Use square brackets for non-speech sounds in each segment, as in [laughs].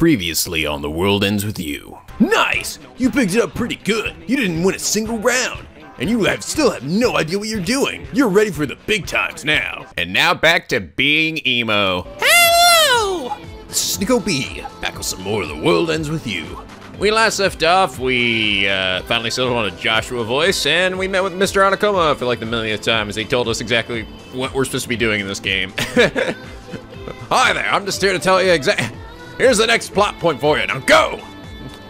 Previously on The World Ends With You. Nice! You picked it up pretty good. You didn't win a single round. And you have still have no idea what you're doing. You're ready for the big times now. And now back to being emo. Hello! This is Nico B, back with some more of The World Ends With You. We last left off, we uh, finally settled on a Joshua voice, and we met with Mr. Hanekoma for like the millionth time as he told us exactly what we're supposed to be doing in this game. [laughs] Hi there, I'm just here to tell you exactly. Here's the next plot point for you. Now go!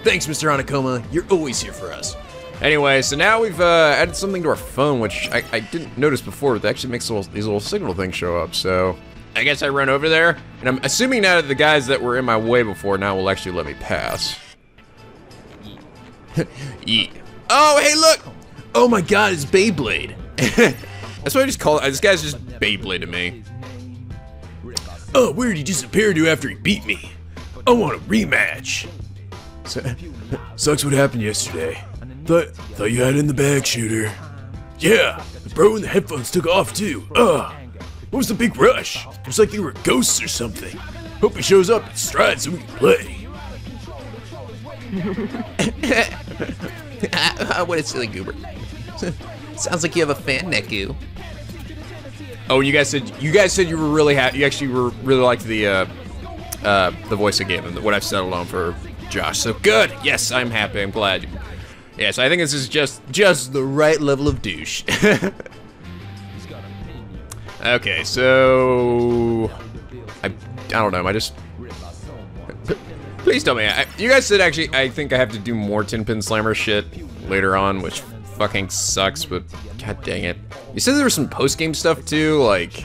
Thanks, Mr. Hanekoma. You're always here for us. Anyway, so now we've uh, added something to our phone, which I, I didn't notice before. That actually makes little, these little signal things show up. So I guess I run over there, and I'm assuming now that the guys that were in my way before now will actually let me pass. [laughs] yeah. Oh, hey, look! Oh my god, it's Beyblade. [laughs] That's what I just call it. This guy's just Beyblade to me. Oh, where did he disappear to after he beat me? I want a rematch. Sucks what happened yesterday. Thought, thought you had it in the bag, shooter. Yeah, the bro in the headphones took off too. Ugh. What was the big rush? It was like they were ghosts or something. Hope he shows up and strides so we can play. [laughs] what a silly goober. [laughs] Sounds like you have a fan, Neku. Oh, you guys said you guys said you were really happy. You actually were really liked the uh, uh, the voice I gave him, what I've settled on for Josh. So good. Yes, I'm happy. I'm glad. Yes, I think this is just just the right level of douche. [laughs] okay, so I I don't know. I just please tell me. I, you guys said actually. I think I have to do more Tin Pin Slammer shit later on, which fucking sucks. But god dang it. You said there was some post game stuff too, like.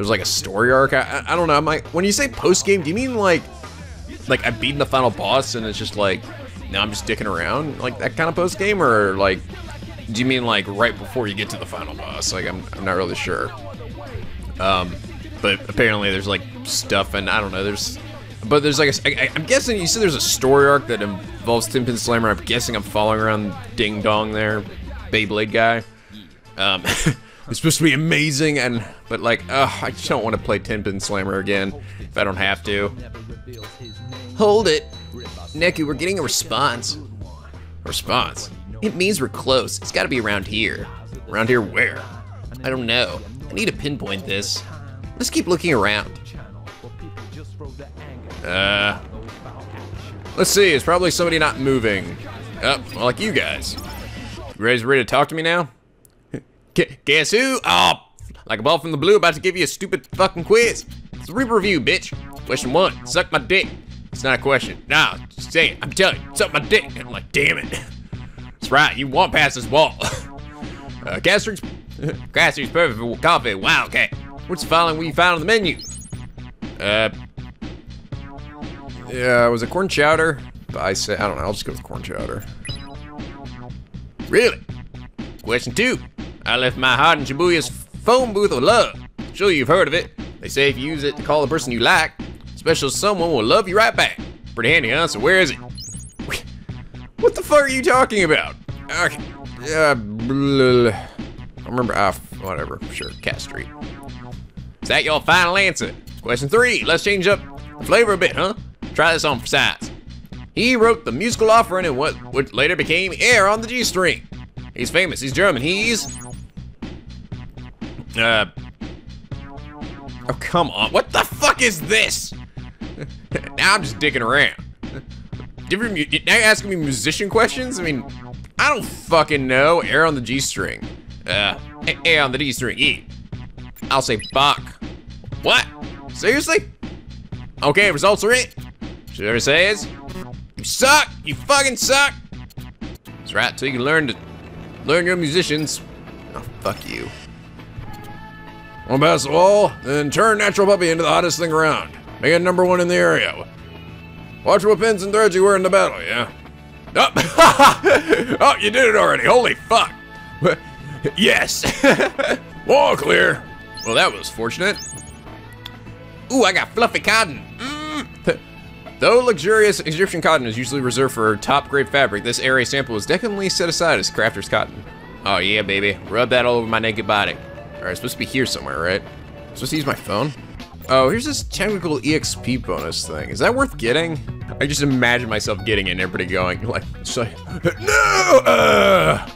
There's like a story arc. I, I don't know. I'm like, when you say post game, do you mean like, like I've beaten the final boss and it's just like, now I'm just dicking around, like that kind of post game, or like, do you mean like right before you get to the final boss? Like I'm, I'm not really sure. Um, but apparently there's like stuff, and I don't know. There's, but there's like I'm guessing you said there's a story arc that involves Tin Pin Slammer. I'm guessing I'm following around Ding Dong there, Beyblade guy. Um. [laughs] It's supposed to be amazing, and but like, ugh, I just don't want to play Tin Pin Slammer again if I don't have to. Hold it. Neku, we're getting a response. Response? It means we're close. It's gotta be around here. Around here where? I don't know. I need to pinpoint this. Let's keep looking around. Uh, let's see, it's probably somebody not moving. Oh, like you guys. You guys ready to talk to me now? Guess who? Oh, like a ball from the blue, about to give you a stupid fucking quiz. It's a review, bitch. Question one, suck my dick. It's not a question. No, just say it. I'm telling you, suck my dick. And I'm like, damn it. [laughs] That's right, you won't pass this wall. [laughs] uh, Caster's [laughs] perfect for coffee. Wow, okay. What's the following we found on the menu? Uh, yeah, it was it corn chowder? But I say, I don't know, I'll just go with corn chowder. Really? Question two. I left my heart in Shibuya's phone booth of love. Sure you've heard of it. They say if you use it to call the person you like, special someone will love you right back. Pretty handy, huh? So where is it? [laughs] What the fuck are you talking about? Okay. Uh, I remember, uh, whatever. Sure, Cat Street. Is that your final answer? Question three. Let's change up the flavor a bit, huh? Try this on for size. He wrote the musical offering in what would later became Air on the G string. He's famous. He's German. He's uh. Oh, come on. What the fuck is this? [laughs] now I'm just digging around. Different. Now you're asking me musician questions? I mean, I don't fucking know. Air on the G string. Uh, A on the D string. E. I'll say Bach. What? Seriously? Okay, results are in. Sure says. You suck. You fucking suck. That's right. Till you can learn to learn your musicians. Oh, fuck you. To pass the wall? Then turn Natural Puppy into the hottest thing around. Make it number one in the area. Watch what pins and threads you wear in the battle, yeah? Oh, [laughs] oh you did it already. Holy fuck. [laughs] yes. [laughs] Wall clear. Well, that was fortunate. Ooh, I got fluffy cotton. Mm. Though luxurious Egyptian cotton is usually reserved for top grade fabric, this area sample is definitely set aside as crafter's cotton. Oh yeah, baby. Rub that all over my naked body. Alright, supposed to be here somewhere, right? supposed to use my phone? Oh, here's this technical EXP bonus thing. Is that worth getting? I just imagine myself getting it and everybody going, [laughs] like, it's like no! Uh!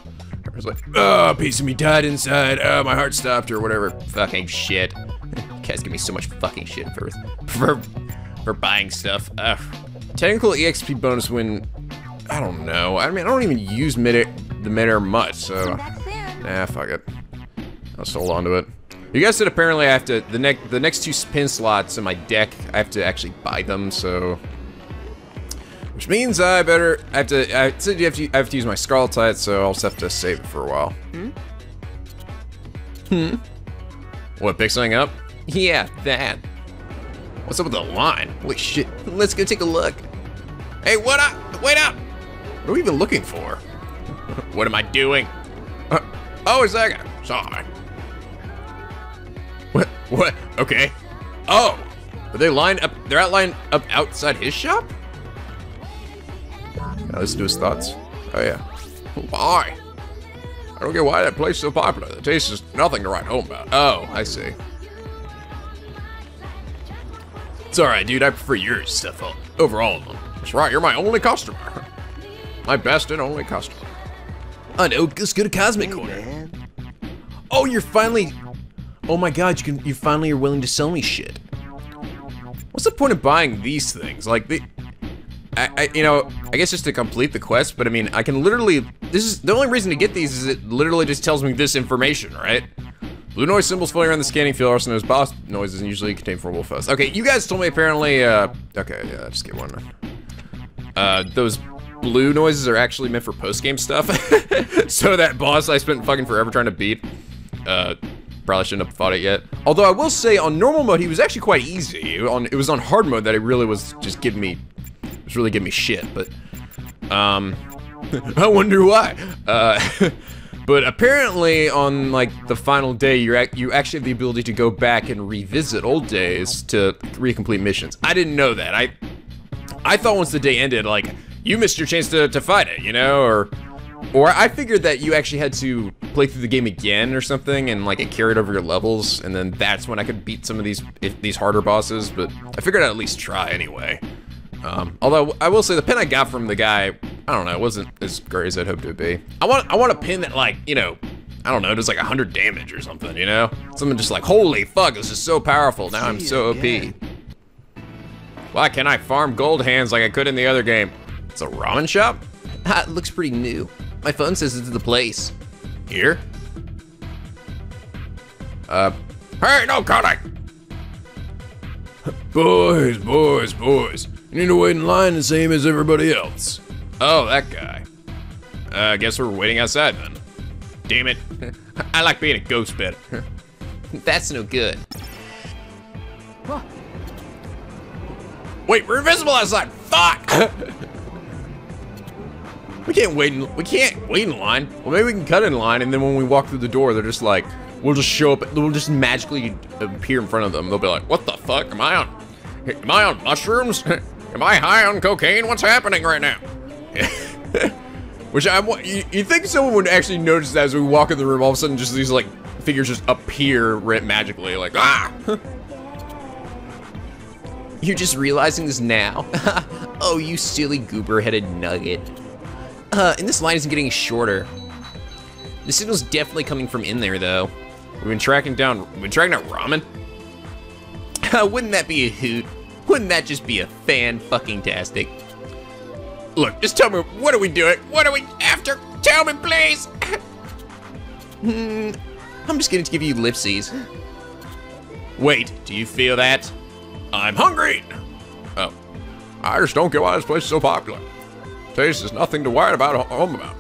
I was like, oh, piece of me died inside. Oh, my heart stopped or whatever. Fucking shit. [laughs] Guys give me so much fucking shit for [laughs] for for buying stuff. Ugh. Technical EXP bonus when I don't know. I mean, I don't even use mid the mid-air much, so nah, fuck it. I'll hold on to it. You guys said apparently I have to the next the next two spin slots in my deck. I have to actually buy them, so which means I better I have to I said you have to I have to use my Scarletite, so I'll just have to save it for a while. Hmm. Hmm. What? Pick something up? Yeah, that. What's up with the line? Holy shit! Let's go take a look. Hey, what up? Wait up! What are we even looking for? [laughs] what am I doing? Uh, oh, it's that guy. Sorry. What? What? Okay. Oh! Are they lined up? They're outlined up outside his shop? Now listen to his thoughts. Oh yeah. Why? I don't get why that place is so popular. The taste is nothing to write home about. Oh, I see. It's alright, dude. I prefer your stuff over all of them. That's right, you're my only customer. [laughs] My best and only customer. I know, let's go to Cosmic Corner. Oh, you're finally... Oh my god, you can you finally are willing to sell me shit. What's the point of buying these things? Like, the... I, I, you know, I guess just to complete the quest, but I mean, I can literally, this is, the only reason to get these is it literally just tells me this information, right? Blue noise symbols floating around the scanning field also knows boss noises and usually contain four wolf fuzz. Okay, you guys told me apparently, uh, okay, yeah, just get one. Uh, those blue noises are actually meant for post-game stuff. [laughs] so that boss I spent fucking forever trying to beat, uh, probably shouldn't have fought it yet. Although I will say on normal mode, he was actually quite easy. On It was on hard mode that it really was just giving me was really giving me shit, but, um, [laughs] I wonder why. Uh, [laughs] but apparently on, like, the final day, you you actually have the ability to go back and revisit old days to recomplete missions. I didn't know that. I, I thought once the day ended, like, you missed your chance to, to fight it, you know, or, or I figured that you actually had to play through the game again or something, and like it carried over your levels, and then that's when I could beat some of these if, these harder bosses. But I figured I'd at least try anyway. Um, although I will say the pin I got from the guy, I don't know, it wasn't as great as I'd hoped it would be. I want I want a pin that like, you know, I don't know, does like 100 damage or something, you know? Something just like, holy fuck, this is so powerful, now I'm so OP. Why can't I farm gold hands like I could in the other game? It's a ramen shop? It looks pretty new. My phone says it's the place. Here? Uh, hey, no cutting! [laughs] Boys, boys, boys. You need to wait in line the same as everybody else. Oh, that guy. Uh, I guess we're waiting outside then. Damn it. [laughs] I like being a ghost better. [laughs] That's no good. Wait, we're invisible outside. Fuck! We can't wait in, we can't wait in line. Well, maybe we can cut in line and then when we walk through the door, they're just like, we'll just show up, we'll just magically appear in front of them. They'll be like, what the fuck? Am I on, am I on mushrooms? [laughs] Am I high on cocaine? What's happening right now? [laughs] Which I you, you think someone would actually notice that as we walk in the room, all of a sudden just these like figures just appear magically, like, ah! [laughs] You're just realizing this now? oh, you silly goober-headed nugget. Uh, and this line isn't getting shorter. The signal's definitely coming from in there, though. We've been tracking down, we've been tracking down ramen? [laughs] Wouldn't that be a hoot? Wouldn't that just be a fan-fucking-tastic? Look, just tell me, what are we doing? What are we after? Tell me, please! [laughs] hmm, I'm just going to give you lipsies. Wait, do you feel that? I'm hungry! Oh, I just don't get why this place is so popular. Taste is nothing to worry about home about.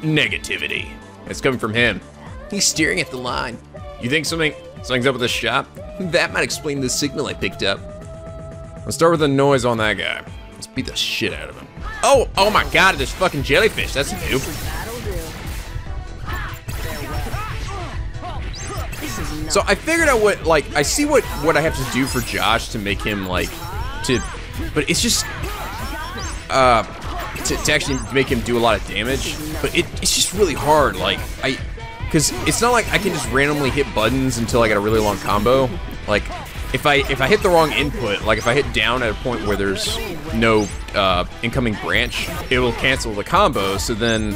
Negativity. It's coming from him. He's staring at the line. You think something something's up with this shop? That might explain the signal I picked up. Let's start with the noise on that guy. Let's beat the shit out of him. Oh, oh my god, there's fucking jellyfish. That's new. So I figured out what, like, I see what what I have to do for Josh to make him, like, to, but it's just, uh, to, to actually make him do a lot of damage. But it, it's just really hard, like, I, because it's not like I can just randomly hit buttons until I get a really long combo. Like, if I if I hit the wrong input, like if I hit down at a point where there's no uh, incoming branch, it will cancel the combo. So then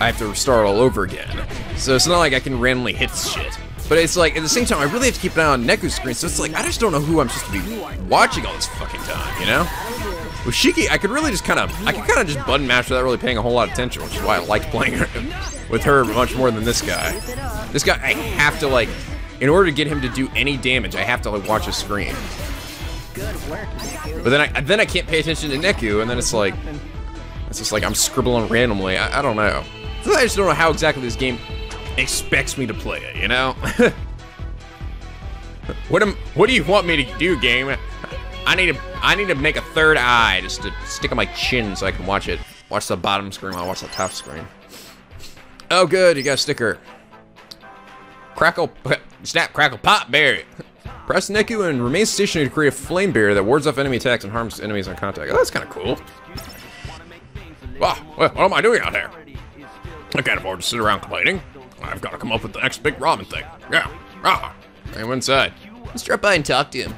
I have to start all over again. So it's not like I can randomly hit shit. But it's like at the same time, I really have to keep an eye on Neku's screen. So it's like I just don't know who I'm supposed to be watching all this fucking time. You know? With Shiki, I could really just kind of, I could kind of just button mash without really paying a whole lot of attention, which is why I liked playing her, [laughs] with her much more than this guy. This guy, I have to like, in order to get him to do any damage, I have to like watch his screen. But then I, then I can't pay attention to Neku, and then it's like, it's just like I'm scribbling randomly. I, I don't know. I just don't know how exactly this game expects me to play it. You know? [laughs] what am, what do you want me to do, game? I need to I need to make a third eye just to stick on my chin so I can watch it. Watch the bottom screen while I watch the top screen. Oh good, you got a sticker. Crackle [laughs] snap crackle pop berry. Press Neku and remain stationary to create a flame barrier that wards off enemy attacks and harms enemies on contact. Oh, that's kind of cool. Wow, what am I doing out here? I can't afford to sit around complaining. I've got to come up with the next big ramen thing. Yeah, ah. Anyone inside? Let's drop by and talk to him.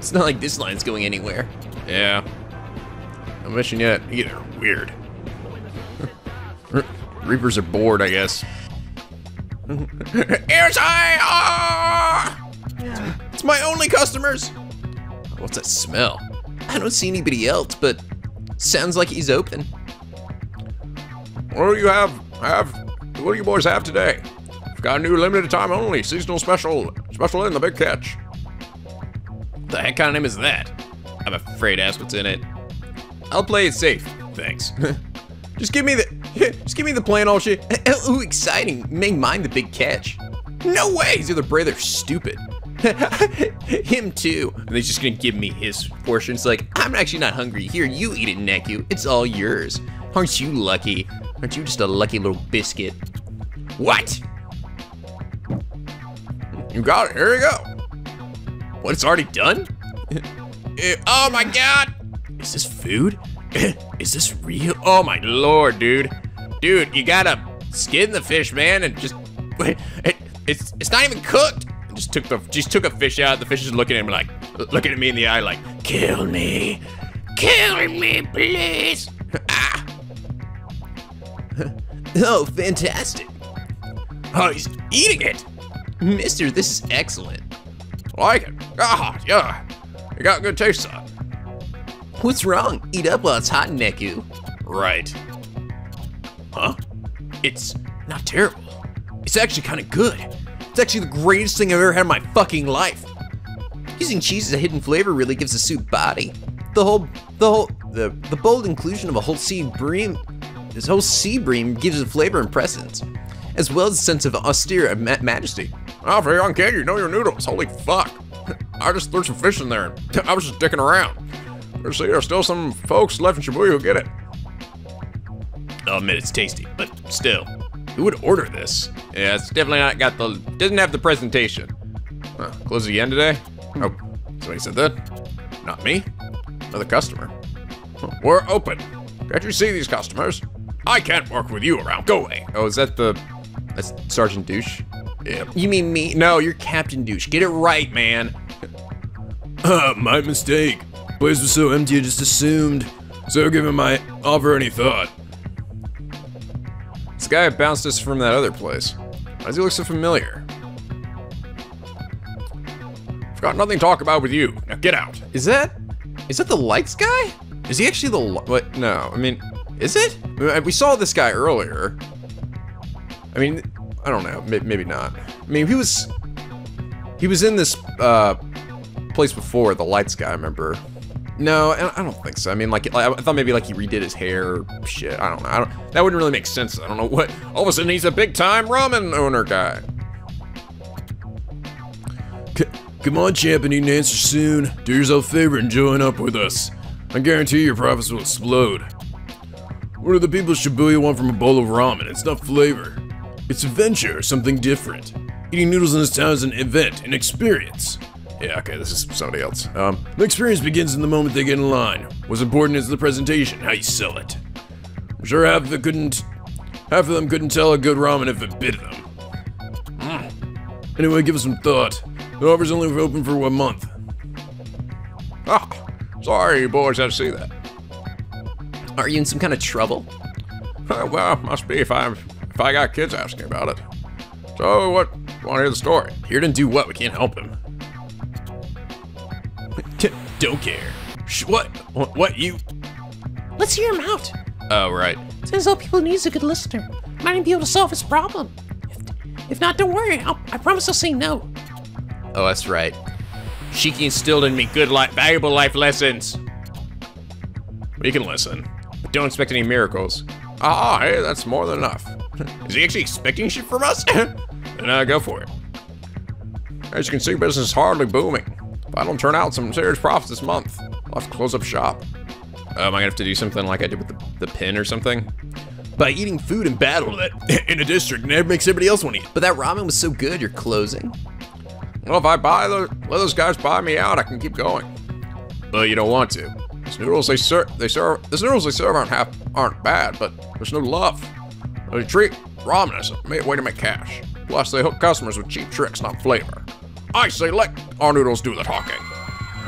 It's not like this line's going anywhere. Yeah. No mission yet either. Weird. [laughs] Reapers are bored, I guess. [laughs] Here's I! Ah! It's my only customers! What's that smell? I don't see anybody else, but sounds like he's open. What do you have? Have what do you boys have today? I've got a new limited time only seasonal special special in the big catch. The heck kind of name is that? I'm afraid ask what's in it. I'll play it safe, thanks. [laughs] just give me the, [laughs] just give me the plain old shit. [laughs] Ooh, exciting! Make mine the big catch. No way! He's either brave or stupid. Him too. And he's just gonna give me his portion. It's like, I'm actually not hungry. Here, you eat it, Neku. It's all yours. Aren't you lucky? Aren't you just a lucky little biscuit? What? You got it. Here you go. What, it's already done? [laughs] oh my god! Is this food? [laughs] Is this real? Oh my lord, dude. Dude, you gotta skin the fish, man, and just [laughs] it, it's it's not even cooked. And just took the just took a fish out. The fish is looking at me like looking at me in the eye like, kill me. Kill me, please. ah. oh, fantastic. Oh, he's eating it. Mister, this is excellent. Like it? Ah, yeah. You got good taste, son. What's wrong? Eat up while it's hot, Neku. Right. Huh? It's not terrible. It's actually kind of good. It's actually the greatest thing I've ever had in my fucking life. Using cheese as a hidden flavor really gives the soup body. The whole, the whole, the, the bold inclusion of a whole sea bream, this whole sea bream gives it flavor and presence, as well as a sense of austere ma majesty. Oh, for young kid, you know your noodles. Holy fuck. [laughs] I just threw some fish in there. [laughs] I was just dicking around. There's, there's still some folks left in Shibuya who get it. I'll admit it's tasty, but still. Who would order this? Yeah, it's definitely not got the, doesn't have the presentation. Huh, close again today? Oh, somebody said that? Not me. Another customer. Huh, we're open. Can't you see these customers? I can't work with you around. Go away. Oh, is that the, that's Sergeant Douche? Yeah. You mean me? No, you're Captain Douche. Get it right, man. [laughs] Uh, my mistake. Place was so empty I just assumed. So given my offer any thought. This guy bounced us from that other place. Why does he look so familiar? I've got nothing to talk about with you. Now get out. Is that, is that the lights guy? Is he actually the, what, no, I mean, is it? We saw this guy earlier. I mean, I don't know, maybe not. I mean, he was, he was in this, uh, place before, the lights guy, I remember. No, I don't think so. I mean, like, I thought maybe like he redid his hair shit. I don't know. I don't, that wouldn't really make sense. I don't know what. All of a sudden, he's a big time ramen owner guy. C come on, champ, need an answer soon. Do yourself a favor and join up with us. I guarantee your profits will explode. What do the people of Shibuya want from a bowl of ramen? It's not flavor. It's adventure, something different. Eating noodles in this town is an event, an experience. Yeah, okay, this is somebody else. Um, the experience begins in the moment they get in line. What's important is the presentation, how you sell it. I'm sure half of them couldn't, half of them couldn't tell a good ramen if it bit them. Mm. Anyway, give it some thought. The offer's only open for one month. Oh, sorry you boys had to see that. Are you in some kind of trouble? Uh, well, must be if I if I got kids asking about it. So what? Want to hear the story? Here to do what? We can't help him. [laughs] Don't care. Sh- what? What? What? You? Let's hear him out. Oh right. Turns all people need is a good listener. Might even be able to solve his problem. If, if not, don't worry. I'll, I promise I'll say no. Oh, that's right. Shiki instilled in me good life, valuable life lessons. We can listen, but don't expect any miracles. Ah, hey, that's more than enough. Is he actually expecting shit from us? [laughs] then uh, go for it. As you can see, business is hardly booming. If I don't turn out some serious profits this month, I'll have to close up shop. Am I gonna have to do something like I did with the, the pin or something? By eating food in battle that [laughs] in a district never makes everybody else want to eat. But that ramen was so good, you're closing. Well, if I buy the, let those guys buy me out, I can keep going. But you don't want to. These noodles they serve, they serve, these noodles they serve aren't half, aren't bad, but there's no love. They treat ramen a way to make cash. Plus, they hook customers with cheap tricks, not flavor. I say let our noodles do the talking.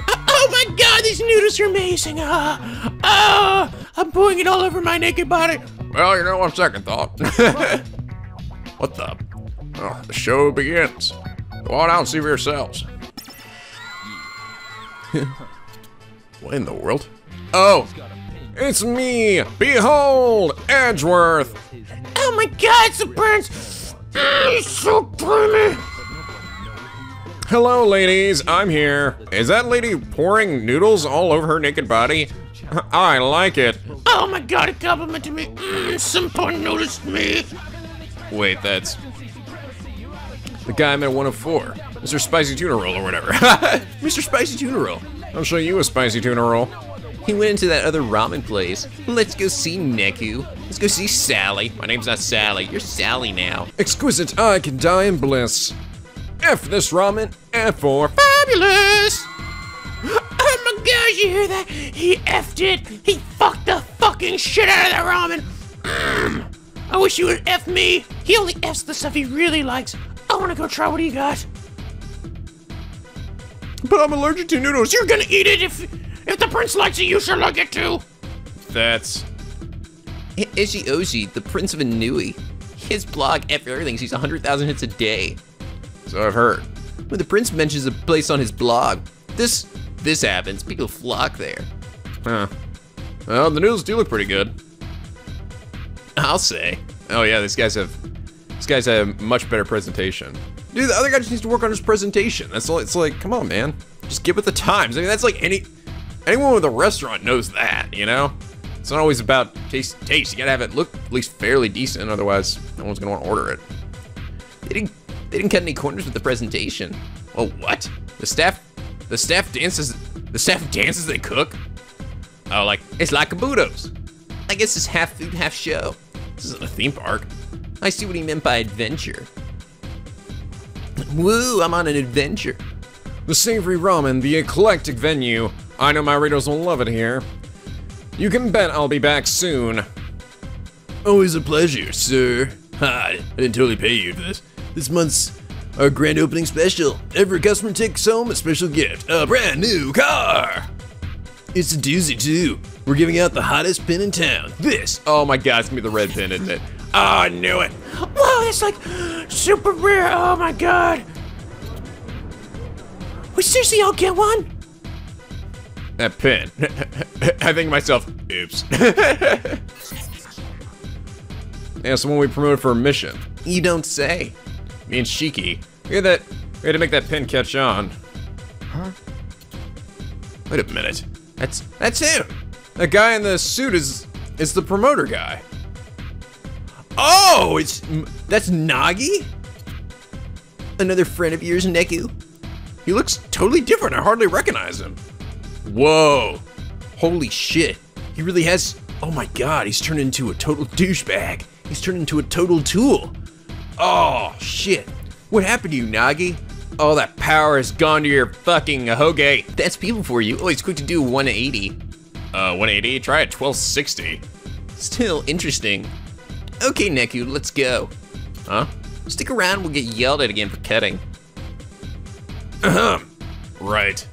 Oh my god, these noodles are amazing. Ah, ah, I'm pouring it all over my naked body. Well, you know, on second thought. [laughs] what the? Oh, the show begins. Go on out and see for yourselves. [laughs] what in the world? Oh, it's me! Behold, Edgeworth! Oh my god, it's a prince. Mm, he's so creamy. Hello, ladies, I'm here. Is that lady pouring noodles all over her naked body? I like it. Oh my god, it complimented me. Mm, someone noticed me. Wait, that's the guy I met at 104. Mr. Spicy Tuna Roll or whatever. [laughs] Mr. Spicy Tuna Roll. I'll show you a spicy tuna roll. He went into that other ramen place. Let's go see Neku. Let's go see Sally. My name's not Sally. You're Sally now. Exquisite, I can die in bliss. F this ramen, F for fabulous. Oh my gosh, you hear that? He effed it. He fucked the fucking shit out of that ramen. Mm. I wish you would F me. He only Fs the stuff he really likes. I wanna go try what he got. But I'm allergic to noodles. You're gonna eat it if if the prince likes it, you should like it too. That's I- Eiji Oji, the Prince of Inui. His blog, F everything, sees 100,000 hits a day. so I've heard. When the prince mentions a place on his blog, this this happens. People flock there. Huh. Well, the noodles do look pretty good. I'll say. Oh yeah, these guys have these guys have much better presentation. Dude, the other guy just needs to work on his presentation. That's all. It's like, come on, man, just get with the times. I mean, that's like any anyone with a restaurant knows that, you know. It's not always about taste. Taste. You gotta have it look at least fairly decent. Otherwise, no one's gonna want to order it. They didn't they didn't cut any corners with the presentation. Oh, what? The staff, the staff dances. The staff dances. They cook. Oh, like it's like Kabuto's. I guess it's half food, half show. This isn't a theme park. I see what he meant by adventure. Woo, I'm on an adventure. The savory ramen, the eclectic venue. I know my readers will love it here. You can bet I'll be back soon. Always a pleasure, sir. Ha, I didn't totally pay you for this. This month's our grand opening special. Every customer takes home a special gift, a brand new car. It's a doozy too. We're giving out the hottest pin in town. This. Oh my god, it's gonna be the red pin, isn't it? Oh, I knew it. Whoa, it's like super rare. Oh my god. We seriously all get one? That pin. [laughs] I think to myself, oops. [laughs] yeah, someone we promoted for a mission. You don't say. Me and Shiki. We had that. We had to make that pin catch on. Huh? Wait a minute. That's that's him. That guy in the suit is is the promoter guy. Oh, it's that's Nagi. Another friend of yours, Neku. He looks totally different. I hardly recognize him. Whoa. Holy shit. He really has. Oh my god, he's turned into a total douchebag. He's turned into a total tool. Oh shit. What happened to you, Nagi? All that power has gone to your fucking Hoge. That's people for you. Always quick to do 180. Uh, 180? Try at 1260. Still interesting. Okay, Neku, let's go. Huh? Stick around, we'll get yelled at again for cutting. Right.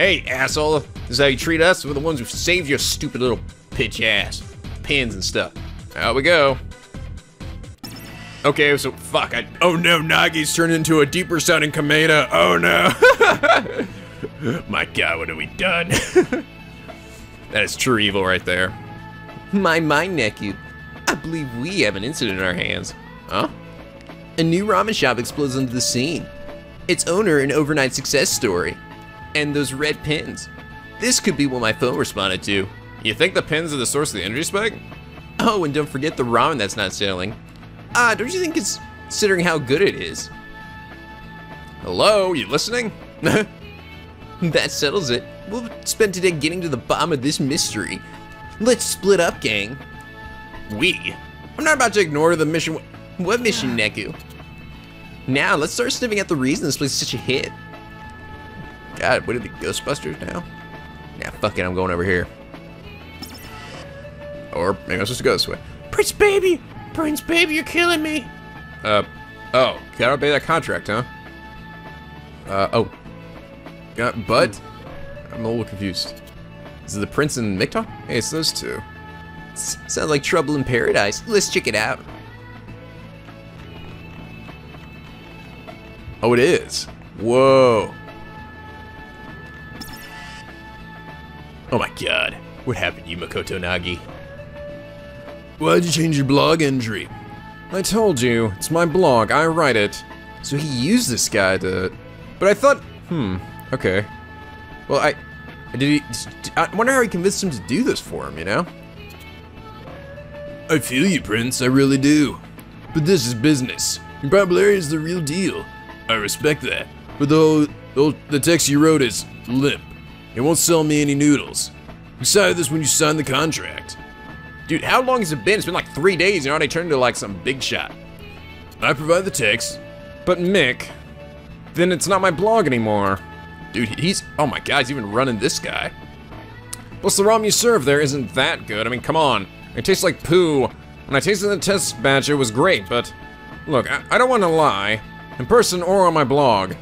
Hey, asshole. This is how you treat us? We're the ones who saved your stupid little pitch ass. Pins and stuff. Out we go. Okay, so fuck. I, oh no, Nagi's turned into a deeper sounding Kameda. Oh no. [laughs] My god, what have we done? [laughs] that is true evil right there. My my Neku. I believe we have an incident in our hands. Huh? A new ramen shop explodes onto the scene. Its owner an overnight success story. And those red pins. This could be what my phone responded to. You think the pins are the source of the energy spike? Oh, and don't forget the ramen that's not selling. Ah, don't you think it's considering how good it is? Hello, you listening? [laughs] That settles it. We'll spend today getting to the bottom of this mystery. Let's split up, gang. we. I'm not about to ignore the mission. What mission, Neku? Now, let's start sniffing out the reason this place is such a hit. God, what are the Ghostbusters now? Nah, fuck it, I'm going over here. Or maybe it's just go this way. Prince Baby! Prince Baby, you're killing me! Uh, oh, gotta obey that contract, huh? Uh, oh. Uh, but, I'm a little confused. Is it the prince and Mikta? Hey, it's those two. Sounds like trouble in paradise. Let's check it out. Oh, it is. Whoa. Oh my god. What happened to you, Makoto Nagi? Why'd you change your blog entry? I told you, it's my blog, I write it. So he used this guy to... But I thought, hmm, okay. Well, I... Did he... I wonder how he convinced him to do this for him, you know? I feel you, Prince, I really do. But this is business. Your popularity is the real deal. I respect that. But the, the, the text you wrote is limp. It won't sell me any noodles. You decided this when you signed the contract. Dude, how long has it been? It's been like three days, and already turned into like some big shot. I provide the text. But Mick, then it's not my blog anymore. Dude, he's... Oh my god, he's even running this guy. Plus, the ramen you serve there isn't that good. I mean, come on. It tastes like poo. When I tasted the test batch, it was great, but... Look, I, I don't want to lie. In person or on my blog.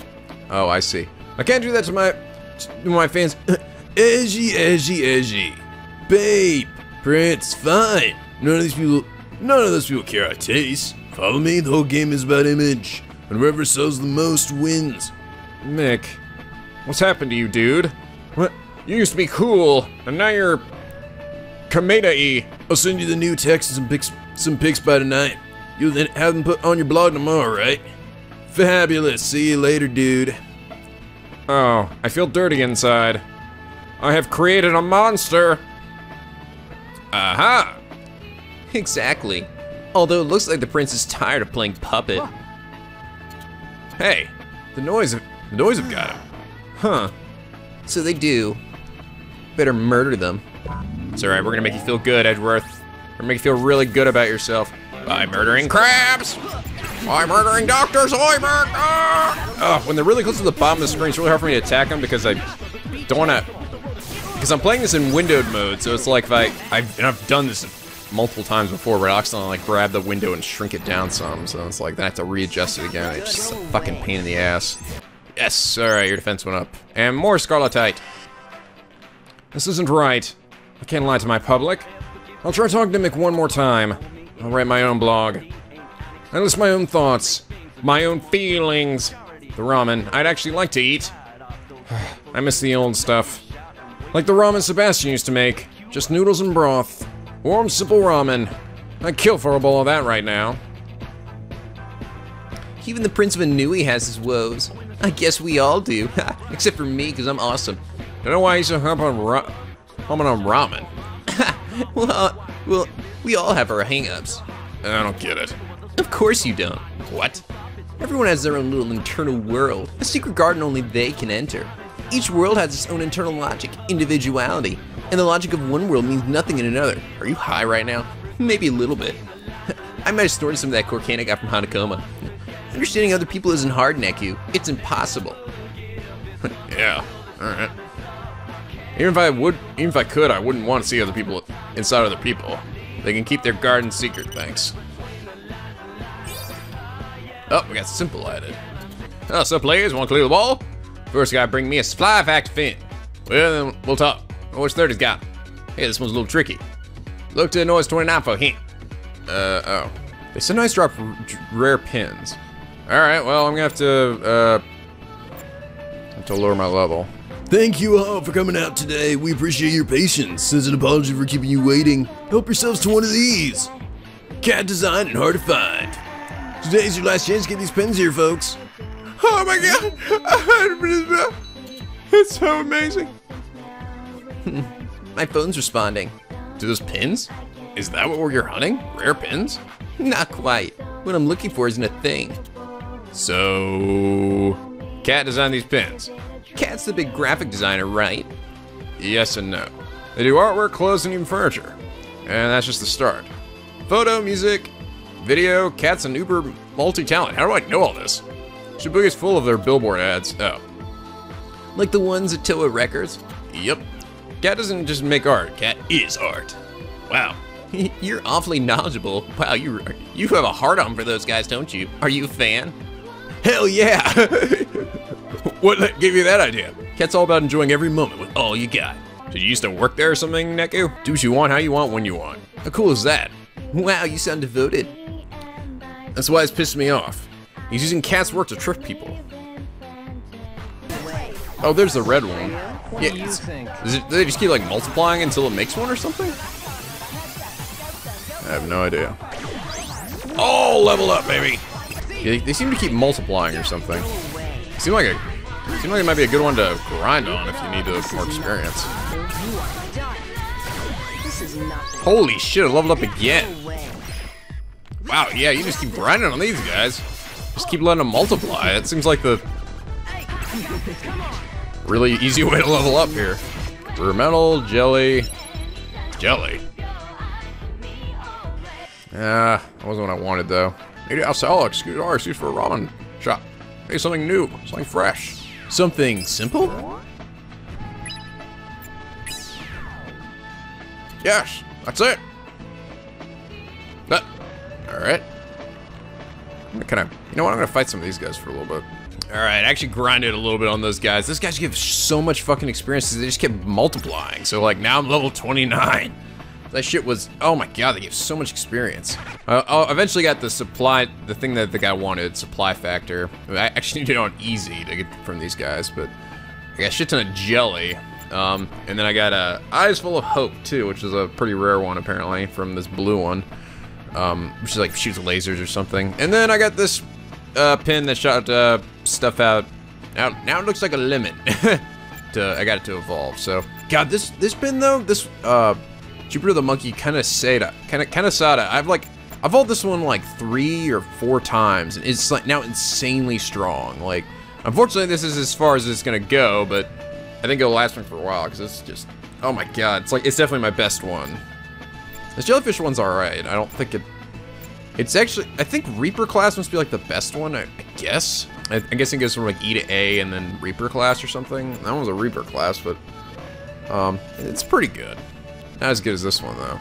Oh, I see. I can't do that to my... my fans. [laughs] Edgy, edgy, edgy. Babe, Prince, fine. None of these people, none of those people care I taste. Follow me, the whole game is about image. And whoever sells the most wins. Mick, what's happened to you, dude? What? You used to be cool, and now you're... Kameda-y. I'll send you the new text and some pics, some pics by tonight. You'll then have them put on your blog tomorrow, right? Fabulous. See you later, dude. Oh, I feel dirty inside. I have created a monster. Aha! Exactly. Although it looks like the prince is tired of playing puppet. Hey, the noise of the noise have got him. Huh. So they do. Better murder them. It's alright, we're gonna make you feel good, Edgeworth. We're gonna make you feel really good about yourself. By murdering crabs! By murdering Dr. Zoidberg! Ah! When they're really close to the bottom of the screen, it's really hard for me to attack them because I don't wanna... Because I'm playing this in windowed mode, so it's like if I... I've, and I've done this multiple times before where I accidentally like grab the window and shrink it down some, so it's like then I have to readjust it again. It's just a fucking pain in the ass. Yes, alright, your defense went up. And more Scarletite. This isn't right. I can't lie to my public. I'll try talking to Mick one more time. I'll write my own blog. I list my own thoughts, my own feelings. The ramen I'd actually like to eat. [sighs] I miss the old stuff. Like the ramen Sebastian used to make. Just noodles and broth. Warm, simple ramen. I'd kill for a bowl of that right now. Even the Prince of Anui has his woes. I guess we all do. [laughs] Except for me, because I'm awesome. Don't know why he's so hung on ra- humming on ramen. [laughs] Well, well, we all have our hang-ups. I don't get it. Of course you don't. What? Everyone has their own little internal world, a secret garden only they can enter. Each world has its own internal logic, individuality, and the logic of one world means nothing in another. Are you high right now? Maybe a little bit. [laughs] I might have snorted some of that cocaine I got from Hanekoma. Understanding other people isn't hard, Neku. It's impossible. [laughs] Yeah. All right. Even if I would, even if I could, I wouldn't want to see other people inside other people. They can keep their garden secret, thanks. Oh, we got simple added. Oh, so players want to clear the wall? First guy bring me a fly fact fin. Well, then we'll talk. What's 30's got? Hey, this one's a little tricky. Look to the noise 29 for a hint. Uh, oh. They sometimes drop rare pins. Alright, well, I'm gonna have to, uh, have to lower my level. Thank you all for coming out today. We appreciate your patience. As an apology for keeping you waiting, help yourselves to one of these. Cat design and hard to find. Today's your last chance to get these pins here, folks. Oh my god! It's so amazing. My phone's responding. To those pins? Is that what you're hunting? Rare pins? Not quite. What I'm looking for isn't a thing. So, Cat designed these pins. Cat's the big graphic designer, right? Yes and no. They do artwork, clothes, and even furniture. And that's just the start. Photo, music, video, Cat's and uber multi-talent. How do I know all this? Shibuya is full of their billboard ads. Oh, Like the ones at Toa Records? yep. Cat doesn't just make art. Cat is art. Wow. [laughs] You're awfully knowledgeable. Wow, you you have a heart on for those guys, don't you? Are you a fan? Hell yeah! [laughs] what gave you that idea? Cat's all about enjoying every moment with all you got. Did you used to work there or something, Neku? Do what you want, how you want, when you want. How cool is that? Wow, you sound devoted. That's why it's pissed me off. He's using Cat's work to trick people. Oh, there's the red one. Yeah, it, do they just keep like multiplying until it makes one or something? I have no idea. Oh, level up, baby! Yeah, they seem to keep multiplying or something. Seem like a seem like it might be a good one to grind on if you need to more experience. This is nothing. Holy shit, I leveled up again. Wow, yeah, you just keep grinding on these guys. Just keep letting them multiply. It seems like the really easy way to level up here. Rare metal, jelly, jelly. Ah, that wasn't what I wanted though. Maybe I'll sell excuse our excuse for a ramen shop. Maybe something new, something fresh. Something simple? Yes, that's it. That, all right. I'm gonna kind of, you know what? I'm gonna fight some of these guys for a little bit. All right, I actually grinded a little bit on those guys. Those guys give so much fucking experience. They just kept multiplying. So like now I'm level 29. That shit was, oh my god, they give so much experience. Uh, I eventually got the supply, the thing that the guy wanted, supply factor. I actually [laughs] did it on easy to get from these guys, but I got shit ton of jelly. Um, and then I got a Eyes Full of Hope too, which is a pretty rare one apparently from this blue one. Um, which is like shoots lasers or something. And then I got this uh, pin that shot uh, stuff out. Now, now it looks like a lemon. [laughs] to I got it to evolve. So, God, this this pin though, this uh, Jupiter the Monkey kind of Sada, kind of kind of Sada. I've like I've evolved this one like three or four times, and it's like now insanely strong. Like, unfortunately, this is as far as it's gonna go, but I think it'll last me for a while because it's just, oh my God, it's like it's definitely my best one. This jellyfish one's alright. I don't think it. It's actually, I think Reaper class must be like the best one. I, I guess. I, I guess it goes from like E to A and then Reaper class or something. That one was a Reaper class, but um, it's pretty good. Not as good as this one though.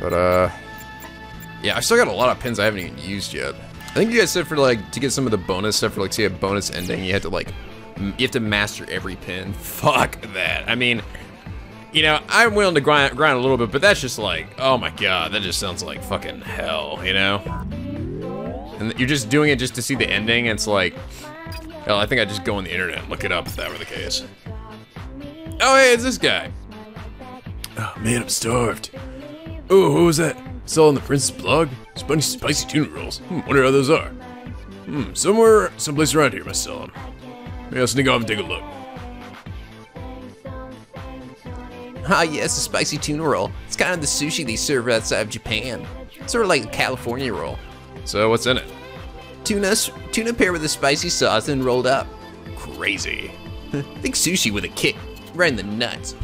But uh, yeah, I've still got a lot of pins I haven't even used yet. I think you guys said for like to get some of the bonus stuff for like say a bonus ending, you had to like you have to master every pin. [laughs] Fuck that. I mean, you know, I'm willing to grind grind a little bit, but that's just like, oh my god, that just sounds like fucking hell, you know? And you're just doing it just to see the ending. It's like, hell, I think I'd just go on the internet and look it up if that were the case. Oh, hey, it's this guy. Oh man, I'm starved. Oh, what was that? On the Prince's blog? Spicy, spicy tuna rolls. Hmm, wonder how those are. Hmm, somewhere, someplace around here must sell them. Maybe I'll sneak off and take a look. Ah, yes, a spicy tuna roll. It's kind of the sushi they serve outside of Japan. Sort of like a California roll. So what's in it? Tuna, tuna paired with a spicy sauce and rolled up. Crazy. [laughs] Think sushi with a kick, right in the nuts.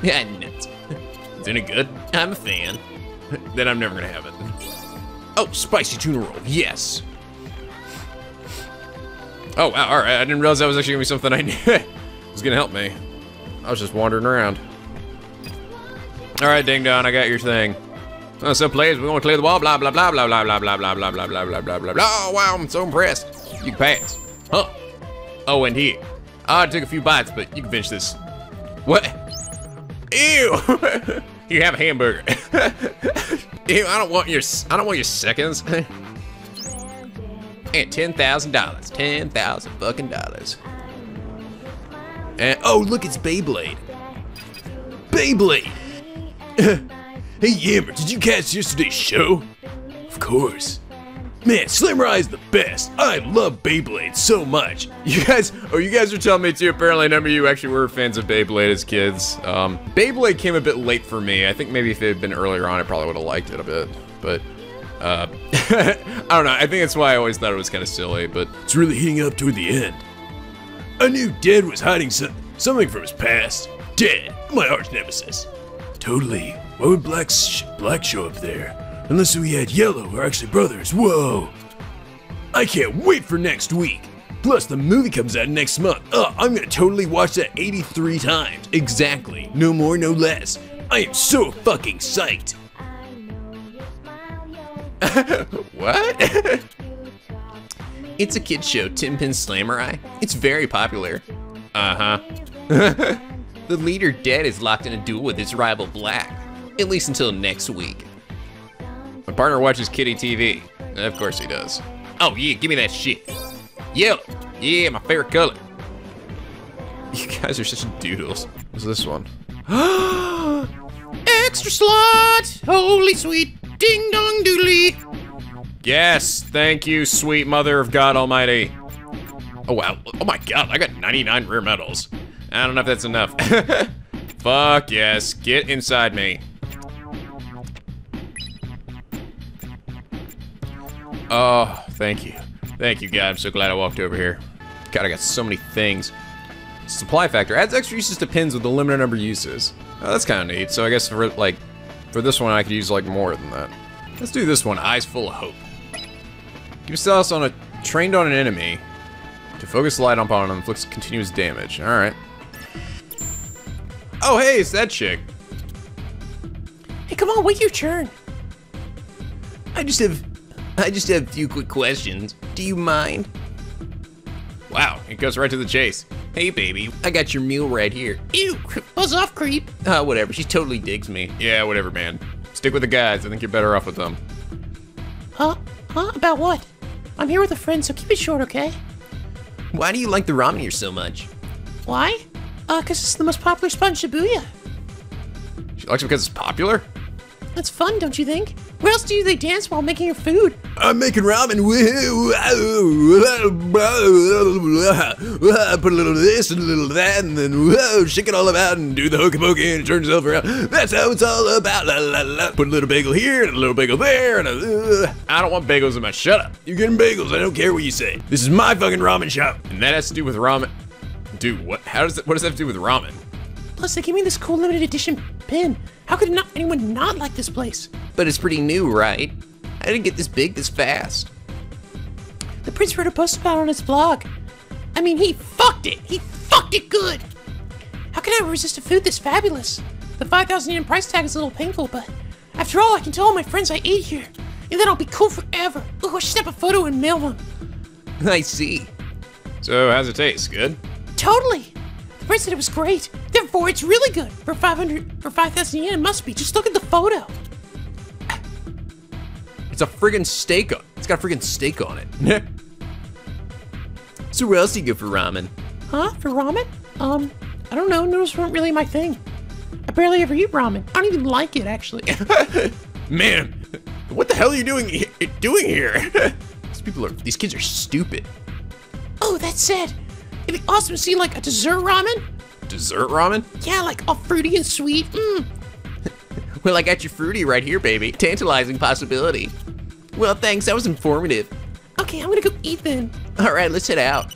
Yeah, nuts. Is it good? I'm a fan. Then I'm never gonna have it. Oh, spicy tuna roll. Yes. Oh wow! All right, I didn't realize that was actually gonna be something I knew was gonna help me. I was just wandering around. All right, ding dong, I got your thing. Oh, so please, we're gonna clear the wall. Blah blah blah blah blah blah blah blah blah blah blah blah blah blah blah. Oh wow, I'm so impressed. You can pass. Huh? Oh, and here. Oh, I took a few bites, but you can finish this. What? Ew! you have a hamburger. Ew, I don't want your I don't want your seconds. And ten thousand dollars. Ten thousand fucking dollars. And oh look, it's Beyblade. Beyblade! [laughs] hey Yammer, did you catch yesterday's show? Of course. Man, Slimmer Eye is the best. I love Beyblade so much. [laughs] You guys, oh, you guys are telling me too. Apparently, a number of you actually were fans of Beyblade as kids. Um, Beyblade came a bit late for me. I think maybe if it had been earlier on, I probably would have liked it a bit. But uh, [laughs] I don't know. I think that's why I always thought it was kind of silly. But It's really heating up toward the end. I knew Dead was hiding some, something from his past. Dead, my arch nemesis. Totally. Why would Black, sh- Black show up there? Unless we had Yellow are actually brothers. Whoa. I can't wait for next week. Plus, the movie comes out next month. Uh, I'm gonna totally watch that 83 times. Exactly. No more, no less. I am so fucking psyched. [laughs] what? It's a kid show, Tin Pin Slammer Eye. It's very popular. uh huh. [laughs] The leader, Dead, is locked in a duel with his rival, Black. At least until next week. My partner watches Kitty TV. Of course he does. Oh yeah, give me that shit. Yellow. Yeah, my favorite color. [laughs] You guys are such doodles. What's this one? [gasps] Extra slot! Holy sweet ding dong doodly! Yes, thank you, sweet mother of God Almighty. Oh wow, oh my god, I got 99 rare medals. I don't know if that's enough. [laughs] Fuck yes, get inside me. Oh, thank you. Thank you, God. I'm so glad I walked over here. God, I got so many things. Supply factor adds extra uses to pins with a limited number of uses. Oh, that's kind of neat. So I guess for like, for this one, I could use like more than that. Let's do this one. Eyes full of hope. Give status on a trained on an enemy to focus light upon them inflicts continuous damage. All right. Oh, hey, it's that chick. Hey, come on, wait your turn. I just have, I just have a few quick questions. Do you mind? Wow, it goes right to the chase. Hey, baby. I got your meal right here. Ew, buzz off, creep. Uh, whatever. She totally digs me. Yeah, whatever, man. Stick with the guys. I think you're better off with them. Huh? Huh? About what? I'm here with a friend, so keep it short, okay? Why do you like the ramen here so much? Why? Uh, cause it's the most popular spot in Shibuya. She likes it because it's popular? That's fun, don't you think? Where else do they dance while making your food? I'm making ramen. [laughs] Put a little of this and a little of that, and then whoa, shake it all about and do the hokey pokey and turn yourself around. That's how it's all about. La, la, la. Put a little bagel here and a little bagel there, and a, uh, I don't want bagels in my shut up. you're getting bagels. I don't care what you say. This is my fucking ramen shop. And that has to do with ramen. Dude, what? How does that? What does that have to do with ramen? Plus, they gave me this cool limited edition pin. How could not anyone not like this place? But it's pretty new, right? I didn't get this big this fast. The prince wrote a post about it on his blog. I mean, he fucked it. He fucked it good. How can I resist a food this fabulous? The 5,000 yen price tag is a little painful, but after all, I can tell all my friends I ate here, and then I'll be cool forever. Ooh, I should snap a photo and mail them. [laughs] I see. So, how's it taste? Good? Totally. Prince said it was great. Therefore, it's really good. For 500, for 5,000 yen, it must be. Just look at the photo. It's a friggin' steak. on- It's got a friggin' steak on it. [laughs] So where else do you go for ramen? Huh? For ramen? Um, I don't know. Noodles weren't really my thing. I barely ever eat ramen. I don't even like it, actually. [laughs] Man, what the hell are you doing doing here? [laughs] These people are, these kids are stupid. oh, that said, it'd be awesome to see like a dessert ramen. Dessert ramen? Yeah, like all fruity and sweet. Mmm. [laughs] Well, I got your fruity right here, baby. Tantalizing possibility. Well, thanks. That was informative. Okay, I'm gonna go eat then. All right, let's head out.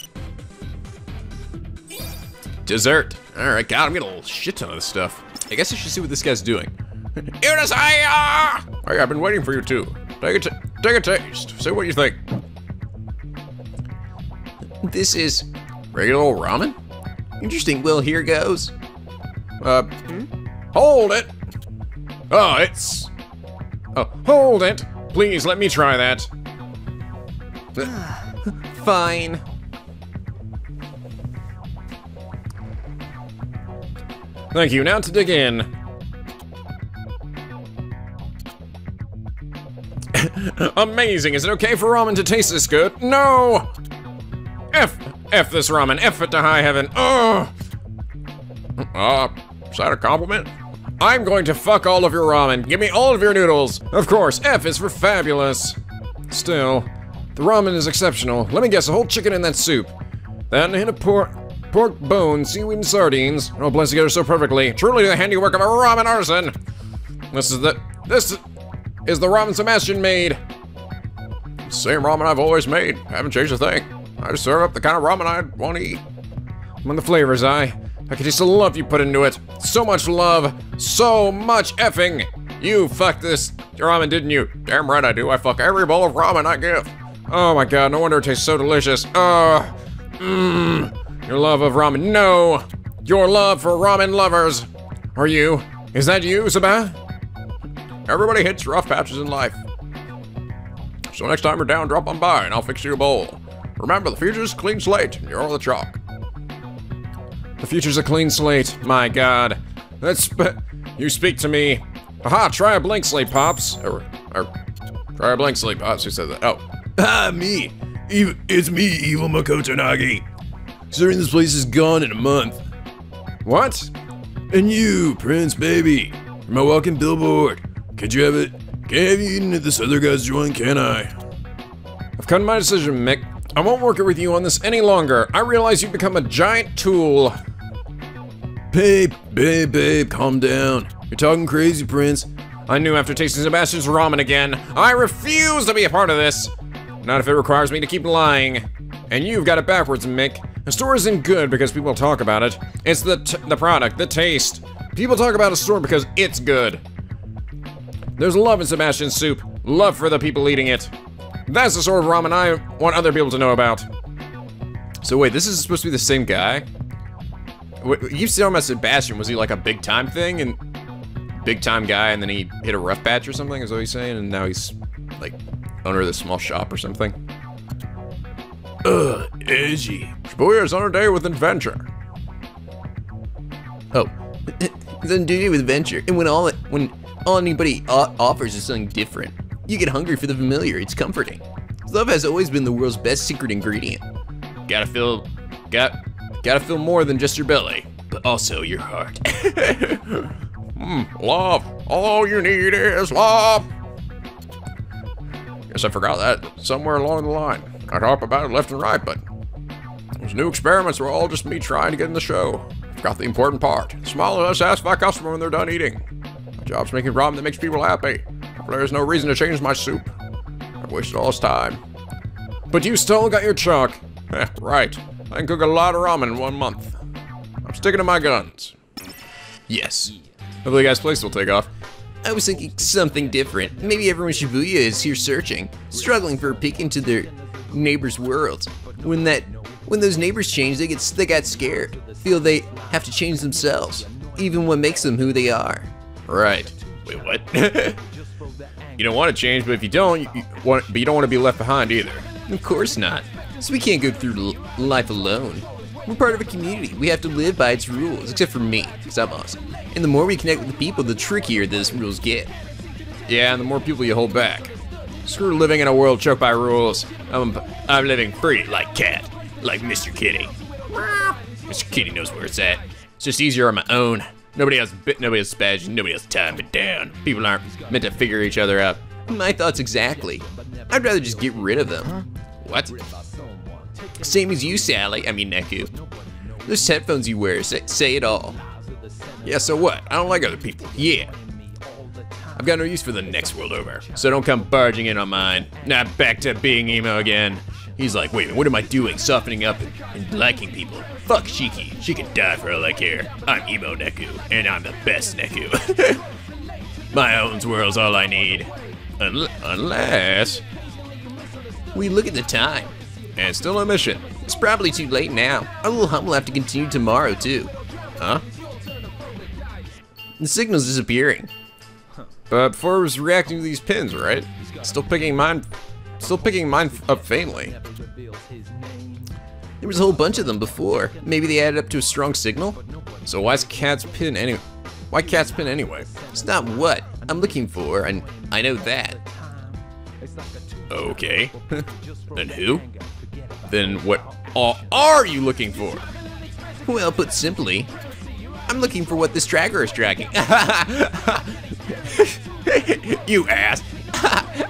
Dessert. All right, God, I'm getting a little shit ton of this stuff. I guess I should see what this guy's doing. [laughs] Urasaya! Hey, uh, I've been waiting for you too. Take a, t- take a taste. Say what you think. This is Regular old ramen? Interesting, Will, here goes. Uh, hmm? hold it! Oh, it's... Oh, hold it! Please, let me try that. [sighs] Fine. Thank you, now to dig in. [coughs] Amazing, is it okay for ramen to taste this good? No! F F this ramen. F it to high heaven. Ugh. Uh, is that a compliment? I'm going to fuck all of your ramen. Give me all of your noodles. Of course, F is for fabulous. Still, the ramen is exceptional. Let me guess, a whole chicken in that soup. Then hit a pork, pork bone, seaweed and sardines. All blends together so perfectly. Truly the handiwork of a ramen artisan. This is the, this is the ramen Sebastian made. Same ramen I've always made. Haven't changed a thing. I just serve up the kind of ramen I want to eat. When the flavors, I, I can the love you put into it. So much love. So much effing. You fucked this ramen, didn't you? Damn right I do. I fuck every bowl of ramen I give. Oh my god, no wonder it tastes so delicious. Uh, mmm. Your love of ramen. No. Your love for ramen lovers. Are you? Is that you, Sabah? Everybody hits rough patches in life. So next time you're down, drop on by and I'll fix you a bowl. Remember, the future's a clean slate. and You're the chalk. The future's a clean slate. My god. That's... [laughs] You speak to me. Aha, try a blank slate, Pops. Or, or, try a blank slate, Pops. Who said that? Oh. [laughs] Ah, me. Ev- it's me, Evil Makoto Nagi. Considering this place is gone in a month. What? And you, Prince Baby, for my walking billboard. Could you have it? Can't have you eaten at this other guy's joint, can I? I've come to my decision, Mick. I won't work it with you on this any longer. I realize you've become a giant tool. Babe, babe, babe, calm down. You're talking crazy, Prince. I knew after tasting Sebastian's ramen again. I refuse to be a part of this. Not if it requires me to keep lying. And you've got it backwards, Mick. A store isn't good because people talk about it. It's the the product, the taste. People talk about a store because it's good. There's love in Sebastian's soup. Love for the people eating it. That's the sort of ramen I want other people to know about. So wait, this is supposed to be the same guy? You keep talking about Sebastian. Was he like a big time thing and big time guy, and then he hit a rough patch or something? Is what he's saying, and now he's like owner of this small shop or something. Ugh, edgy. Shibuya is on a day with adventure. Oh, it's on duty with adventure, and when all when all anybody offers is something different, you get hungry for the familiar. It's comforting. Love has always been the world's best secret ingredient. Gotta feel, got, gotta feel more than just your belly, but also your heart. [laughs] mm, love. All you need is love. Guess I forgot that somewhere along the line. I talk about it left and right, but those new experiments were all just me trying to get in the show. Forgot the important part. Smile and satisfy customer when they're done eating. My job's making ramen that makes people happy. There's no reason to change my soup. I wasted all this time. But you still got your chalk. Eh, right. I can cook a lot of ramen in one month. I'm sticking to my guns. Yes. Hopefully, guys' place will take off. I was thinking something different. Maybe everyone in Shibuya is here searching, struggling for a peek into their neighbors' worlds. When that, when those neighbors change, they get they got scared, feel they have to change themselves, even what makes them who they are. Right. Wait, what? [laughs] you don't want to change, but if you don't, you, you want, but you don't want to be left behind either. Of course not. So we can't go through l- life alone. We're part of a community. We have to live by its rules, except for me, because I'm awesome. And the more we connect with the people, the trickier those rules get. Yeah, and the more people you hold back. Screw living in a world choked by rules. I'm, I'm living free like Cat, like Mr. Kitty. Mr. Kitty knows where it's at. It's just easier on my own. Nobody has bit, nobody has badge, nobody has time it down. People aren't meant to figure each other out. My thoughts exactly. I'd rather just get rid of them. What? Same as you, Sally. I mean, Neku. Those headphones you wear say, say it all. Yeah, so what? I don't like other people. Yeah. I've got no use for the next world over, so don't come barging in on mine. Now back to being emo again. He's like, wait, what am I doing? Softening up and, liking people. Fuck Shiki. She can die for all I care. I'm emo Neku, and I'm the best Neku. [laughs] My own world's all I need. Unle- unless. We look at the time. And still no mission. It's probably too late now. Our little hum will have to continue tomorrow, too. Huh? The signal's disappearing. But before I was reacting to these pins, right? Still picking mine. Still picking mine up faintly. There was a whole bunch of them before. Maybe they added up to a strong signal? So why's Cat's Pin anyway? Why Cat's Pin anyway? It's not what I'm looking for, and I know that. Okay. [laughs] and who? Then what are you looking for? Well, put simply, I'm looking for what this dragger is dragging. [laughs] you ass. [laughs]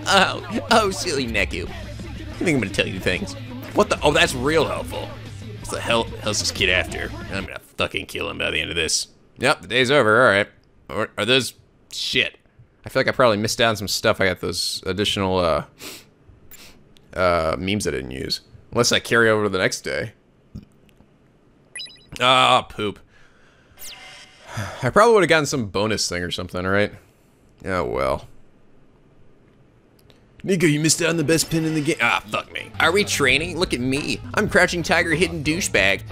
oh, oh, silly Neku. I think I'm gonna tell you things. What the? Oh, that's real helpful. What the hell hell's this kid after? I'm gonna fucking kill him by the end of this. Yep, the day's over. All right. Are, those shit? I feel like I probably missed out on some stuff. I got those additional uh, uh, memes I didn't use. Unless I carry over to the next day. Ah, poop. [sighs] I probably would have gotten some bonus thing or something, right? Oh well. Nico, you missed out on the best pin in the game. Ah, fuck me. Are we training? Look at me. I'm Crouching Tiger Hidden Douchebag.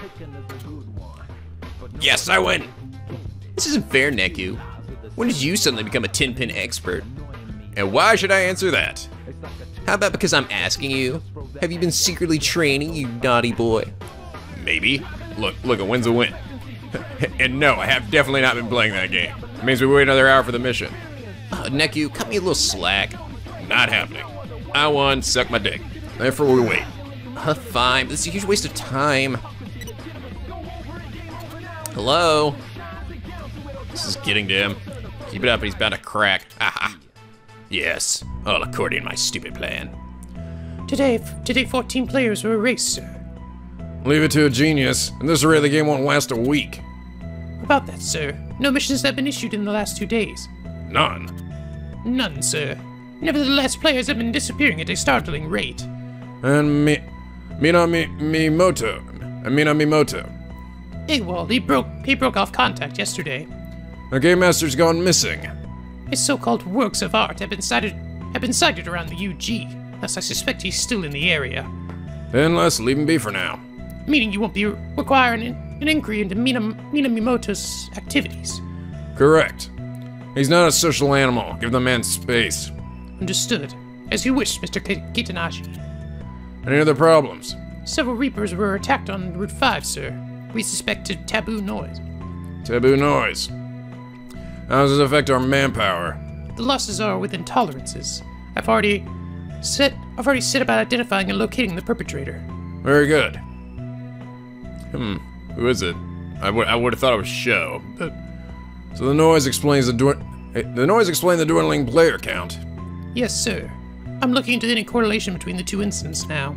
Yes, I win. This isn't fair, Neku. When did you suddenly become a Tin Pin expert? And why should I answer that? How about because I'm asking you? Have you been secretly training, you naughty boy? Maybe. Look, look, a win's a win. [laughs] and no, I have definitely not been playing that game. It means we wait another hour for the mission. Uh, Neku, cut me a little slack. Not happening. I won, suck my dick. Therefore we wait. Uh, fine, this is a huge waste of time. Hello? This is getting to him. Keep it up, he's bound to crack. Aha. Yes, all according to my stupid plan. Today, today 14 players were erased, sir. Leave it to a genius. At this rate, the game won't last a week. About that, sir. No missions have been issued in the last two days. None. None, sir. Nevertheless, players have been disappearing at a startling rate. And mi, Mina mi, Mimoto, Minamimoto. AWOL, he broke he broke off contact yesterday. The game master's gone missing. His so-called works of art have been sighted have been sighted around the UG. Thus, I suspect he's still in the area. Then let's leave him be for now. Meaning you won't be requiring an, an inquiry into Mina, Minamimoto's activities. Correct. He's not a social animal. Give the man space. Understood. As you wish, Mr. K- Kitaniji. Any other problems? Several Reapers were attacked on Route 5, sir. We suspected taboo noise. Taboo noise. How does this affect our manpower? The losses are within tolerances. I've already set I've already set about identifying and locating the perpetrator. Very good. Hmm, who is it? I would I would have thought it was Sho, but So the noise explains the eh, the noise explained the dwindling player count. Yes, sir. I'm looking into any correlation between the two incidents now.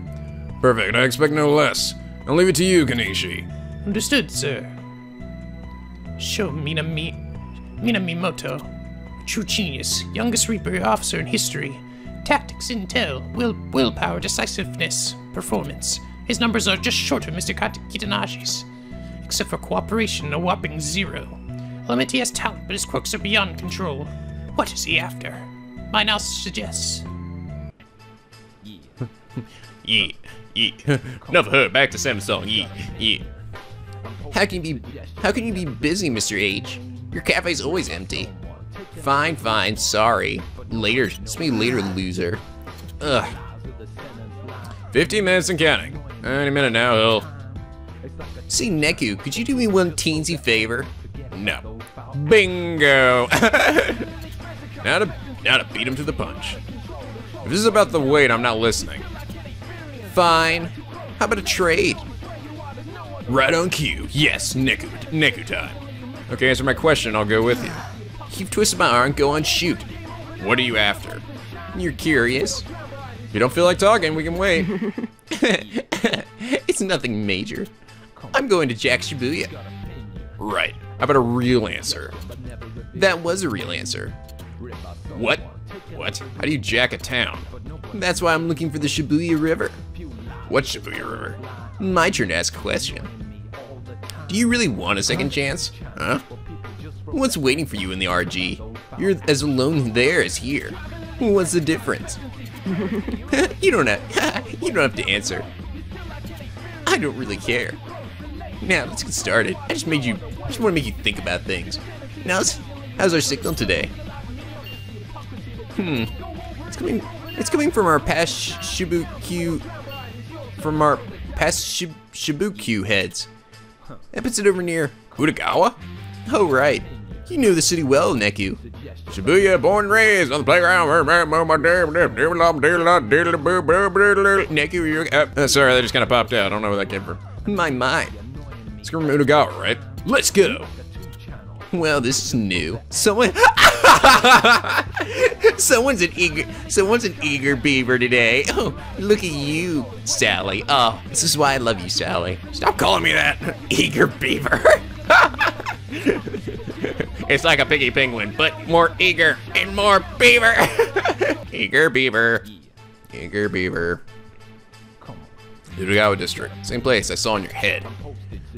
Perfect. I expect no less. I'll leave it to you, Konishi. Understood, sir. Sho Mina Mi Minamimoto. True genius, youngest Reaper officer in history. Tactics, intel, will willpower, decisiveness, performance. His numbers are just short of Mr. Kitaniji's. Except for cooperation, a whopping zero. Limit he has talent, but his quirks are beyond control. What is he after? My analysis suggests. yeah, yeah. Enough of her. Back to Samsung. Yeah, yeah. How can you be how can you be busy, Mr. H? Your cafe's always empty. Fine, fine, sorry. Later, it's me later, loser. Ugh. 15 minutes and counting. Any minute now, he'll. See, Neku, could you do me one teensy favor? No. Bingo! [laughs] now to now to beat him to the punch. If this is about the weight, I'm not listening. Fine. How about a trade? Right on cue. Yes, Neku, Neku time. Okay, answer my question. I'll go with you. You've twisted my arm. Go on, shoot. What are you after? You're curious. If you don't feel like talking, we can wait. [laughs] it's nothing major. I'm going to Jack Shibuya. right. How about a real answer? That was a real answer. What? What? How do you jack a town? That's why I'm looking for the Shibuya River. What Shibuya River? My turn to ask a question. Do you really want a second chance? Huh? What's waiting for you in the RG? You're as alone there as here. What's the difference? [laughs] you don't have [laughs] you don't have to answer. I don't really care. Now let's get started. I just made you I just want to make you think about things. Now, how's, how's our signal today? Hmm. It's coming. It's coming from our past sh- Shibuku. From our past Shib- Shibuku heads. It over near Utagawa? Oh, right. You knew the city well, Neku. Shibuya, born and raised on the playground. Neku, you're. Uh, uh, sorry, that just kind of popped out. I don't know where that came from. My, my. It's from Utagawa, right? Let's go. [laughs] Well, this is new. Someone. [laughs] someone's an eager. Someone's an eager beaver today. [laughs] Oh, look at you, Sally. Oh, this is why I love you, Sally. Stop calling me that. Eager beaver. It's like a piggy penguin, but more eager and more beaver. eager beaver. Eager beaver. Utagawa District. Same place I saw in your head.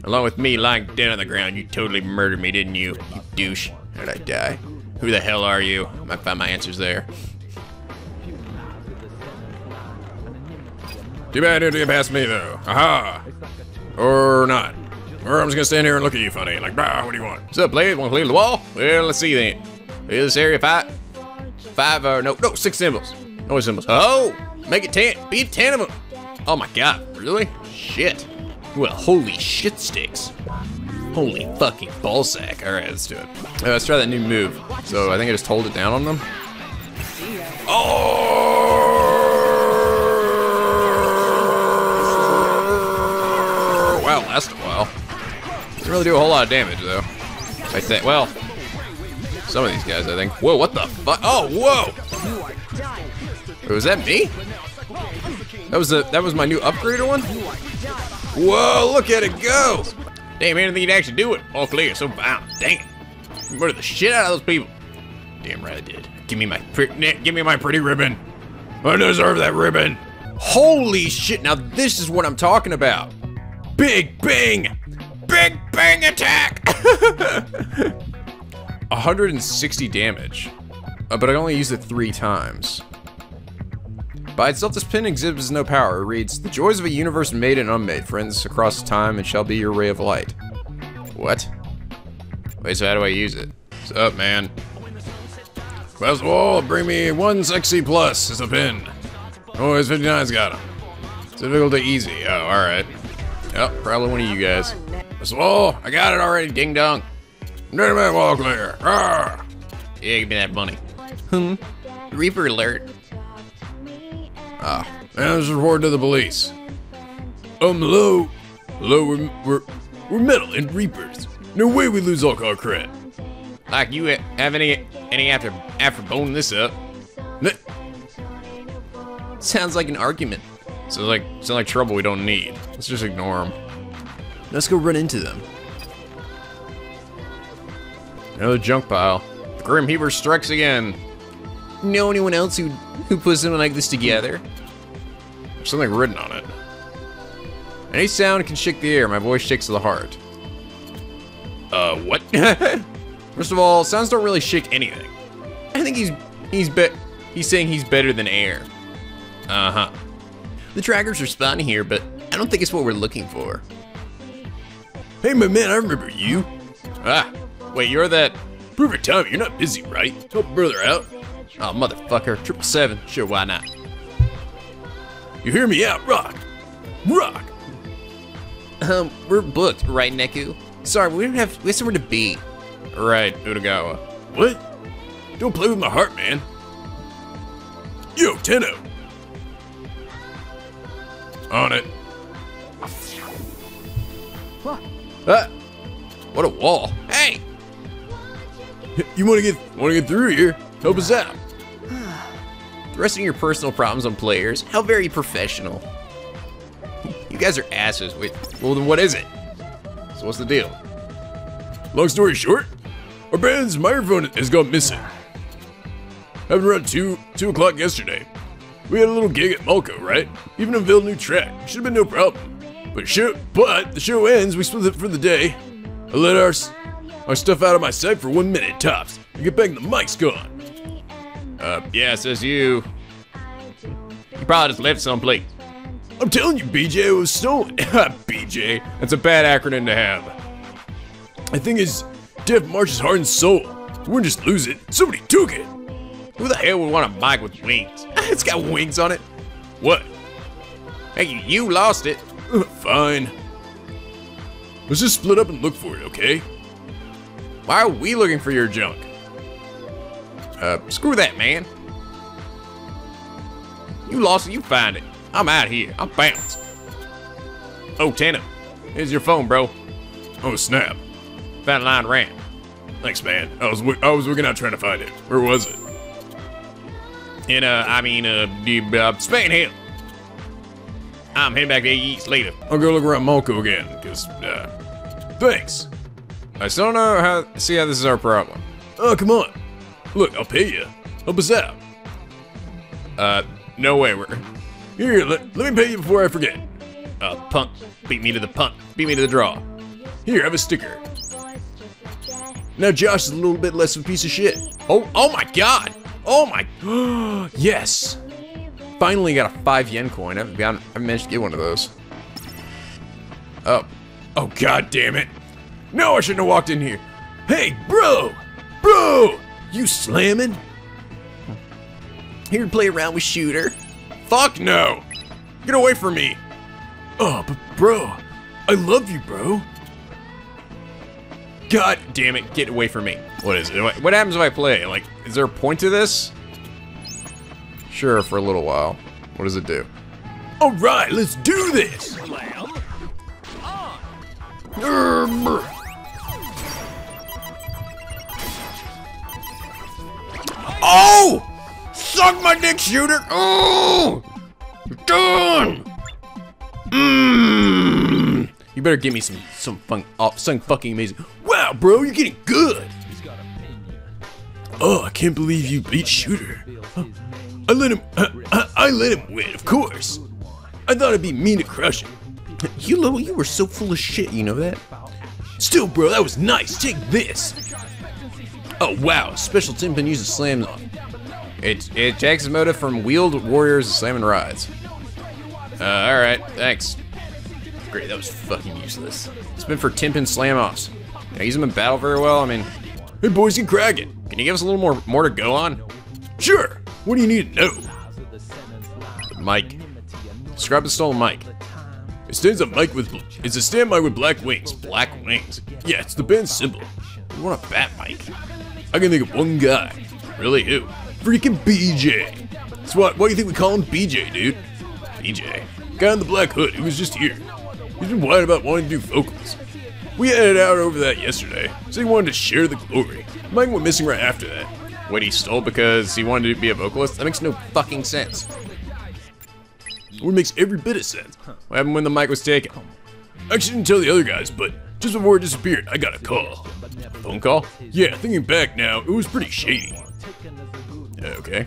Along with me lying dead on the ground, you totally murdered me, didn't you? You douche. How did I die? Who the hell are you? I might find my answers there. Too bad you didn't past me, though. Aha! Or not. Or I'm just gonna stand here and look at you funny, like, bah, what do you want? What's up, Blade? Wanna clear the wall? Well, let's see then. Is this area five? Five, or no, no, six symbols. No symbols. Oh! Make it ten. Be ten of them. Oh my god, really? Shit. Well, holy shit sticks. Holy fucking ballsack. Alright, let's do it. Uh, let's try that new move. So I think I just hold it down on them. Oh! Wow, lasted a while. Doesn't really do a whole lot of damage though. I think. Well, some of these guys, I think. Whoa, what the fuck? Oh, whoa! Wait, was that me? That was the that was my new upgrader one. Whoa! Look at it go! Damn, I think you'd actually do it. All clear, so violent. Dang it! You murdered the shit out of those people. Damn right I did. Give me my give me my pretty ribbon. I deserve that ribbon. Holy shit! Now this is what I'm talking about. Big bang! Big bang attack! [laughs] 160 damage. Uh, but I only used it three times. By itself, this pin exhibits no power. It reads, The joys of a universe made and unmade, friends, across time, and shall be your ray of light. What? Wait, so how do I use it? What's up, man? First of all, bring me one sexy plus as a pin. Oh, his 59's got him. It's difficult to easy. Oh, alright. Yep, probably one of you guys. Of all, I got it already, ding dong. Dirty man wall clear. Rawr. Yeah, give me that money. Hmm. Reaper alert. Ah, man, this is report to the police. Um, hello? Hello, we're, we're, we're metal and reapers. No way we lose all our cred. Like you have any, any after, after boning this up? N- Sounds like an argument. So like, sound like trouble we don't need. Let's just ignore them. Let's go run into them. Another junk pile. The Grim Heaper strikes again. Know anyone else who who puts something like this together? There's something written on it. Any sound can shake the air. My voice shakes the heart. Uh, what? [laughs] First of all, sounds don't really shake anything. I think he's he's bet he's saying he's better than air. Uh huh. The trackers are spawning here, but I don't think it's what we're looking for. Hey, my man, I remember you. Ah, wait, you're that? Perfect time. You're not busy, right? Help brother out. Oh, motherfucker. Triple seven. Sure, why not? You hear me out, Rock. Rock. Um, we're booked, right, Neku? Sorry, we don't have we have somewhere to be. Right, Utagawa. What? Don't play with my heart, man. Yo, Tenno. On it. Ah, what a wall. Hey! You want to get want to get through here? Help us out. Thrusting your personal problems on players. How very professional. You guys are asses. Wait, well then what is it? So what's the deal? Long story short, our band's microphone has gone missing. Happened around two two o'clock yesterday. We had a little gig at Molco, right? Even unveiled a new track. Should have been no problem. But show, but the show ends. We split it for the day. I let our our stuff out of my sight for one minute tops. We get back, and the mic's gone. Uh, yeah, says you. You probably just left someplace. I'm telling you, BJ, it was stolen. [laughs] BJ. That's a bad acronym to have. I think it's Death March's heart and soul. We wouldn't just lose it. Somebody took it. Who the hell would want a mic with wings? [laughs] it's got wings on it. What? Hey, you, lost it. [laughs] Fine. Let's just split up and look for it, okay? Why are we looking for your junk? Uh, screw that, man. You lost it, you find it. I'm out here. I'm bounced. Oh, Tana, here's your phone, bro. Oh, snap. Found line ran. Thanks, man. I was, I was looking out trying to find it. Where was it? In, uh, I mean, uh, the, uh, Spain Hill. I'm heading back to East later. I'll go look around Molco again, because, uh, thanks. I still don't know how, see how this is our problem. Oh, come on. Look, I'll pay you. Help us out. Uh, no way, we're, Here, let, let me pay you before I forget. uh, punk. Beat me to the punt. Beat me to the draw. Here, have a sticker. Now Josh is a little bit less of a piece of shit. Oh, oh my god! Oh my, [gasps] yes. finally got a five yen coin. I haven't, got- I haven't managed to get one of those. Oh, Oh, god damn it. No, I shouldn't have walked in here. Hey, bro! Bro! You slamming? Here to play around with Shooter. Fuck no! Get away from me! Oh, but bro, I love you, bro. god damn it, get away from me. What is it? What what happens if I play? Like, is there a point to this? Sure, for a little while. What does it do? All right, let's do this. Slam Err, Oh! Suck my dick, shooter! Oh! Done! Mmm! You better give me some some fun, oh, some fucking amazing. Wow, bro, you're getting good. Oh, I can't believe you beat Shooter. I let him. I, I let him win, of course. I thought it'd be mean to crush him. You little, you were so full of shit, you know that? Still, bro, that was nice. Take this. Oh wow, special Tin Pin uses slam. It it takes a motive from wheeled warriors and slamming rides. Uh, all right, thanks. Great, that was fucking useless. It's been for Tin Pin slam offs. I use them in battle very well? I mean, Hey, boys, get cracking. can you give us a little more more to go on? Sure. What do you need to know? Mike. Describe the stolen mic. It stands a mic with. It's a stand with black wings. Black wings. Yeah, it's the band's symbol. You want a bat mic? I can think of one guy. Really? Who? Freaking BJ. That's what. Why do you think we call him BJ, dude? BJ. Guy in the black hood. He was just here. He's been whining about wanting to do vocals. We headed out over that yesterday, so he wanted to share the glory. Mike went missing right after that. What he stole because he wanted to be a vocalist? That makes no fucking sense. What makes every bit of sense. What happened when the mic was taken? I actually didn't tell the other guys, but just before it disappeared, I got a call. Phone call? Yeah, thinking back now, it was pretty shady. Okay.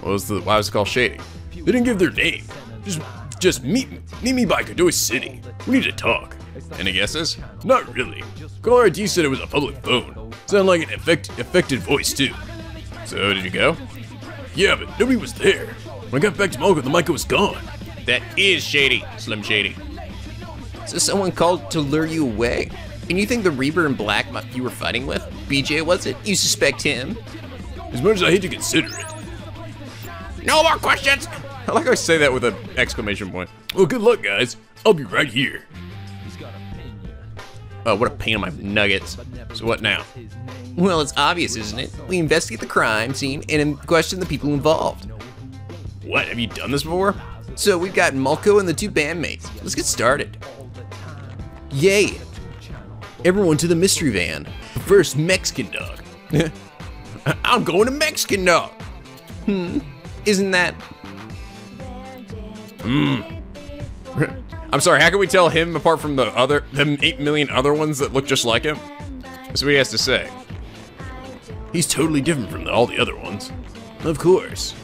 What was the? Why was it called shady? They didn't give their name. Just, just meet meet me by Kadoi City. We need to talk. Any guesses? Not really. Caller ID said it was a public phone. Sounded like an effect, affected voice too. So did you go? Yeah, but nobody was there. When I got back to Molco, the mic was gone. That is shady, Slim Shady. So someone called to lure you away. And you think the Reaper in black mu- you were fighting with? BJ was it? You suspect him? As much as I hate to consider it. No more questions. I like how I say that with an exclamation point. Well, good luck, guys. I'll be right here. Oh, what a pain in my nuggets. So what now? Well, it's obvious, isn't it? We investigate the crime scene and question the people involved. What? Have you done this before? So we've got Molco and the two bandmates. Let's get started. Yay! Everyone to the mystery van. First, Mexican dog. [laughs] I'm going to Mexican dog. Hmm, Isn't that? [laughs] I'm sorry. How can we tell him apart from the other, the eight million other ones that look just like him? That's what he has to say. He's totally different from all the other ones. Of course.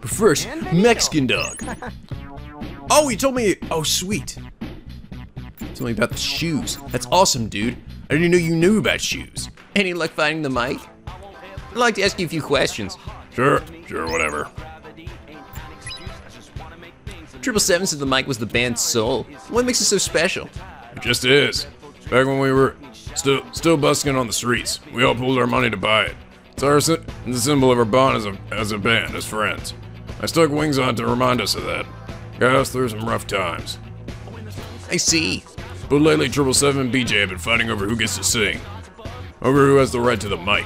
But first, Mexican dog. [laughs] Oh, he told me. Oh, sweet. Tell me about the shoes. That's awesome, dude. I didn't know you knew about shoes. Any luck finding the mic? I'd like to ask you a few questions. Sure, sure, whatever. Triple Seven said the mic was the band's soul. What makes it so special? It just is. Back when we were still still busking on the streets, we all pooled our money to buy it. It's our sy- the symbol of our bond as a as a band, as friends. I stuck wings on to remind us of that. Got us through some rough times. I see. But lately, Triple Seven and BJ have been fighting over who gets to sing. Over who has the right to the mic.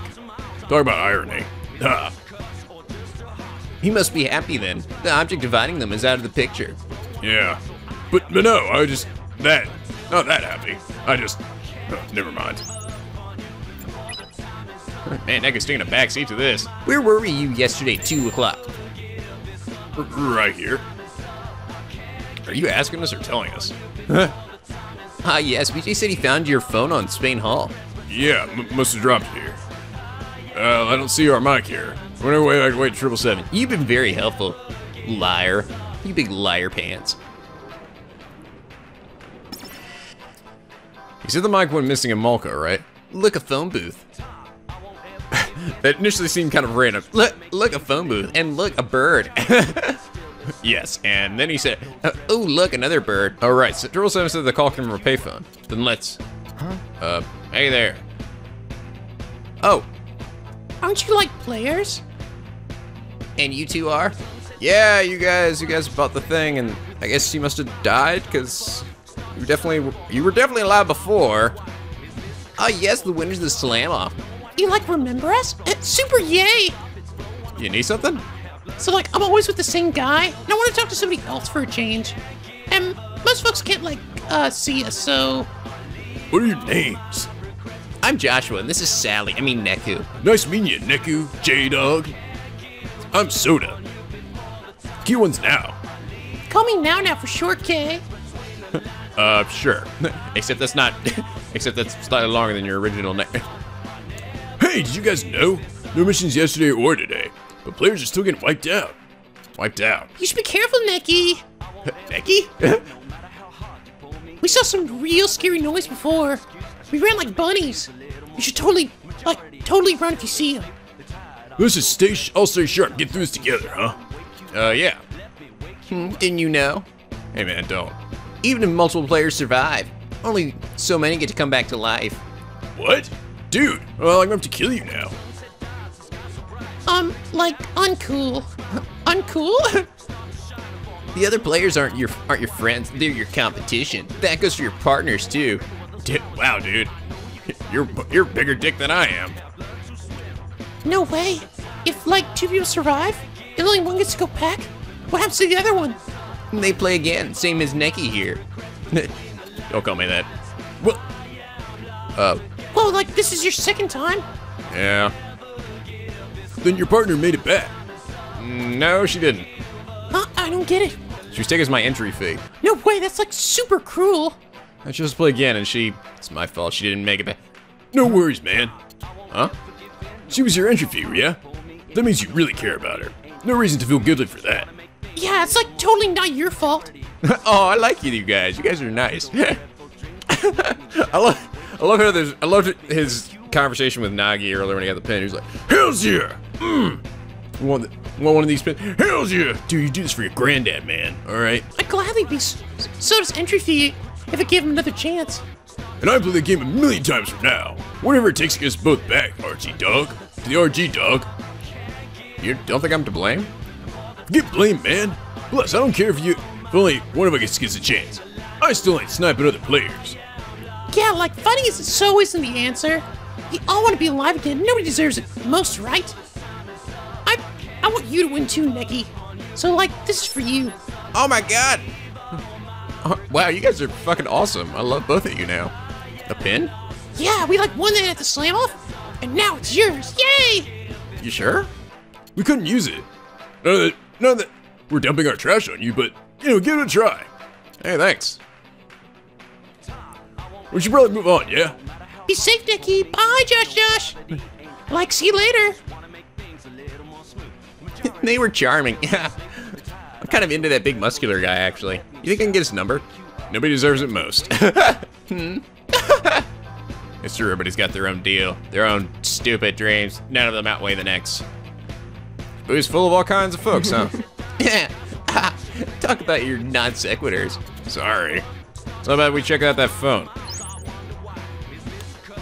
Talk about irony. Ha. He must be happy then. The object dividing them is out of the picture. Yeah. But, but no, I just. That. Not that happy. I just. oh, never mind. Man, Nick is taking a backseat to this. Where were you yesterday at 2 o'clock? R- right here. Are you asking us or telling us? Ah, yes, BJ said he found your phone on Spain Hill. Yeah, m- must have dropped it here. Uh, I don't see our mic here. Whenever way I can wait triple seven. You've been very helpful. Liar. You big liar pants. You said the mic went missing in Molco, right? Look, a phone booth. [laughs] That initially seemed kind of random. Look, look, a phone booth. And look, a bird. [laughs] [laughs] Yes, and then he said, Uh, oh, look, another bird. "All right." So Triple Seven said the call came from a payphone. Then let's. Huh? Uh, hey there. Oh, Aren't you like players? and you two are? Yeah, you guys, you guys bought the thing, and I guess you must have died because you were definitely you were definitely alive before. Ah, yes, the winners of the slam off. You like remember us? Uh, super yay! You need something? So like I'm always with the same guy, and I want to talk to somebody else for a change. And most folks can't like uh see us, so What are your names? I'm Joshua, and this is Sally. I mean, Neku. Nice meeting you, Neku, J-Dog. I'm Soda. Key ones now. call me now now for short, K. [laughs] Uh, sure. [laughs] except that's not. [laughs] except that's slightly longer than your original name. Hey, did you guys know? No missions yesterday or today, but players are still getting wiped out. Wiped out. You should be careful, Nicky. [laughs] Becky? [laughs] We saw some real scary noise before. We ran like bunnies. You should totally, like, totally run if you see them. This is just stay. Sh- I'll stay sharp. Get through this together, huh? uh, yeah. Hmm, didn't you know? Hey man, don't. Even if multiple players survive, only so many get to come back to life. What? Dude, well, I'm going to kill you now. Um, like, uncool. uncool? The other players aren't your aren't your friends; they're your competition. That goes for your partners too. Wow, dude. You're you're bigger dick than I am. no way. If, like, two of you survive, and only one gets to go back, what happens to the other one? They play again, same as Neki here. [laughs] Don't call me that. Well, Uh, Well, like, this is your second time. yeah. Then your partner made it back. Mm, no, she didn't. Huh? I don't get it. She was taking as my entry fee. No way, that's like super cruel. I chose to play again, and she. It's my fault. She didn't make it back. No worries, man. Huh? She was your entry fee, yeah? That means you really care about her. No reason to feel guilty for that. Yeah, it's like totally not your fault. [laughs] oh, I like you, you guys. You guys are nice. [laughs] I love. I love how there's. I loved his conversation with Nagi earlier when he got the pin. He was like, Hells yeah! Mmm! Want, the, want one of these pins? Hells yeah! Dude, you do this for your granddad, man, alright? I'd gladly be s- so does entry fee if it gave him another chance. And I play the game a million times from now. Whatever it takes to get us both back, RG dog. To the RG dog. "You don't think I'm to blame?" Get blamed, man. Plus, I don't care if you. If only one of us gets a chance. I still ain't sniping other players. Yeah, like fighting is so isn't the answer. We all want to be alive again. Nobody deserves it most, right? I I want you to win too, Nicky. So like, this is for you. Oh my god! Oh, [laughs] wow, you guys are fucking awesome. I love both of you now. A pin? Yeah, we like won that at the slam off, and now it's yours. Yay! You sure? We couldn't use it. None of that. None of that. We're dumping our trash on you, but you know, give it a try. Hey, thanks. We should probably move on, yeah? Be safe, Nicky. Bye, Josh. Josh. Like, see you later. [laughs] they were charming. Yeah. [laughs] I'm kind of into that big muscular guy, actually. You think I can get his number? Nobody deserves it most. [laughs] Hmm. it's true, everybody's got their own deal, their own stupid dreams. None of them outweigh the next. Boo's full of all kinds of folks, huh? Yeah. Talk about your non sequiturs. Sorry. So how about we check out that phone?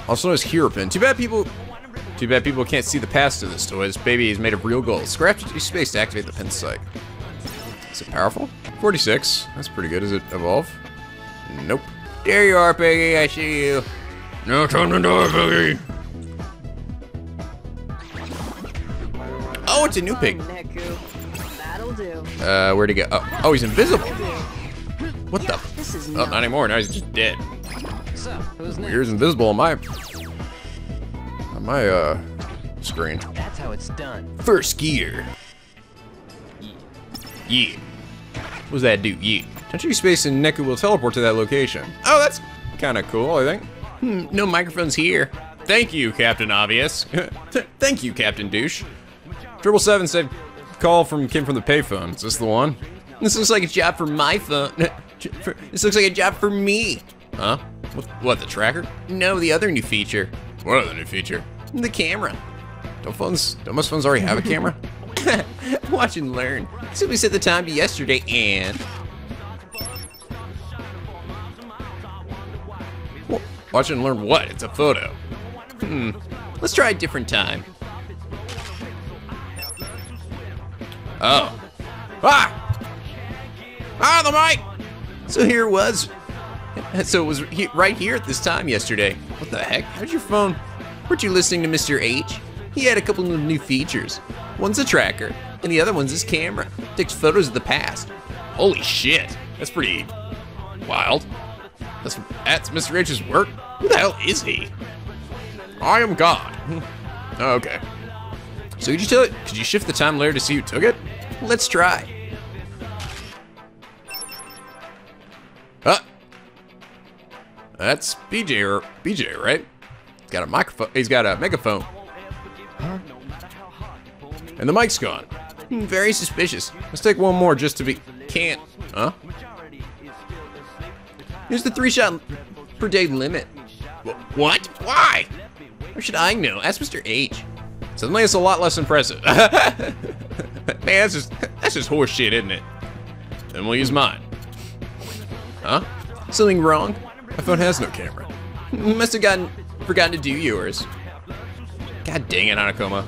Also known as Hero Pin. Too bad people. Too bad people can't see the past of this toy. This baby is made of real gold. Scratch space to activate the pin sight. Is it powerful? 46. That's pretty good. Does it evolve? Nope. There you are, Peggy. I see you. Now turn the door, Peggy. Oh, it's a new pig. Uh, where'd he go? Oh, oh he's invisible. What the? This is Oh, not anymore. Now he's just dead. Who's next? Here's invisible on my on my uh screen. That's how it's done. First gear. Yeah. What's that do? Yeah. Touch your space and Neku will teleport to that location. Oh, that's kind of cool, I think. Hmm, no microphones here. Thank you, Captain Obvious. [laughs] Thank you, Captain Douche. Triple Seven said call from came from the payphone. Is this the one? This looks like a job for my phone. [laughs] This looks like a job for me. Huh? What, what, the tracker? No, the other new feature. What other new feature? The camera. Don't phones, don't most phones already have a [laughs] camera? [laughs] Watch and learn. Simply set the time to yesterday and... Watch and learn what? It's a photo. Hmm. Let's try a different time. Oh. Ah! Ah, the mic! So here it was. [laughs] So it was he- right here at this time yesterday. What the heck? How'd your phone... Weren't you listening to Mr. H? He had a couple of new features. One's a tracker, and the other one's his camera. Takes photos of the past. Holy shit. That's pretty wild. That's, that's Mr. H's work? Who the hell is he? I am God. [laughs] okay. So could you tell it? Could you shift the time layer to see who took it? Let's try. That's BJ or BJ, right? He's got a microphone. He's got a megaphone. And the mic's gone. Hmm, Very suspicious. Let's take one more just to be. Can't. Huh? Here's the three shot per day limit. Wh- What? Why? Or should I know? Ask Mr. H. Suddenly it's a lot less impressive. [laughs] Man, that's just that's just horse shit, isn't it? Then we'll use mine. Huh? Something wrong? My phone has no camera. Must have gotten forgotten to do yours. God dang it, Hanekoma.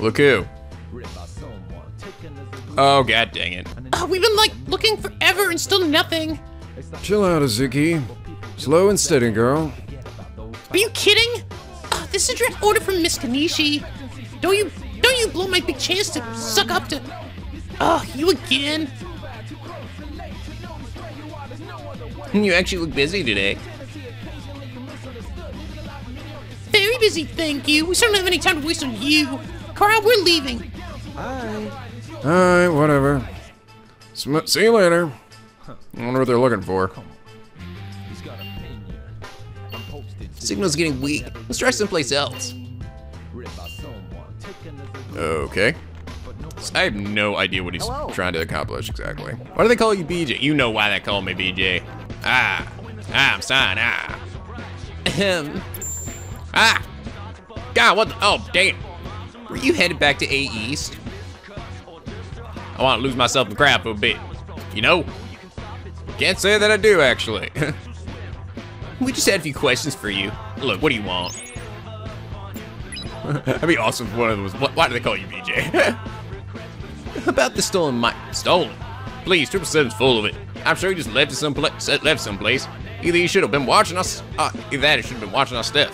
Look who. Oh god dang it. Uh, we've been like looking forever and still nothing. Chill out, Uzuki. Slow and steady, girl. Are you kidding? Uh, this is a direct order from Miss Konishi. Don't you don't you blow my big chance to suck up to Oh, you again? [laughs] You actually look busy today. Very busy, thank you. We certainly don't have any time to waste on you. Carl, we're leaving. Bye. Alright, whatever. Sm- see you later. I wonder what they're looking for. Signal's getting weak. Let's try someplace else. Okay. I have no idea what he's trying to accomplish exactly. Why do they call you BJ? You know why they call me BJ. Ah. Ah, I'm signed. Ah. Ahem. Ah. God, what the? Oh, damn. Were you headed back to A East? I want to lose myself in crap for a bit. You know? Can't say that I do, actually. [laughs] we just had a few questions for you. Look, what do you want? [laughs] That'd be awesome if one of them was. Why do they call you BJ? [laughs] About the stolen mic. Stolen? Please, Triple Seven's full of it. I'm sure he just left it someplace. Left someplace. Either he should have been watching us. Uh, either that, or should have been watching our stuff.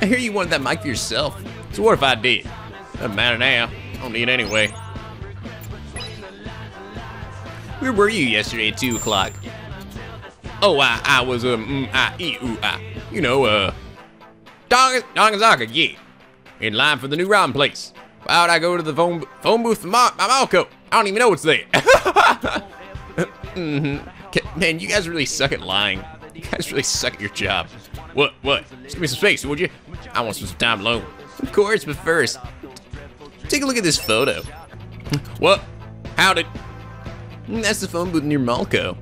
I hear you wanted that mic for yourself. So what if I did? Doesn't matter now. I don't need it anyway. Where were you yesterday at two o'clock? Oh, I, I was um, mm, I, e, ooh, I, you know, uh, Dong, yeah, in line for the new ramen place. Why would I go to the phone phone booth for Molco? I don't even know what's there. [laughs] hmm Man, you guys really suck at lying. You guys really suck at your job. What? What? Just give me some space, would you? I want some time alone. Of course, but first, take a look at this photo. What? How did? That's the phone booth near Molco,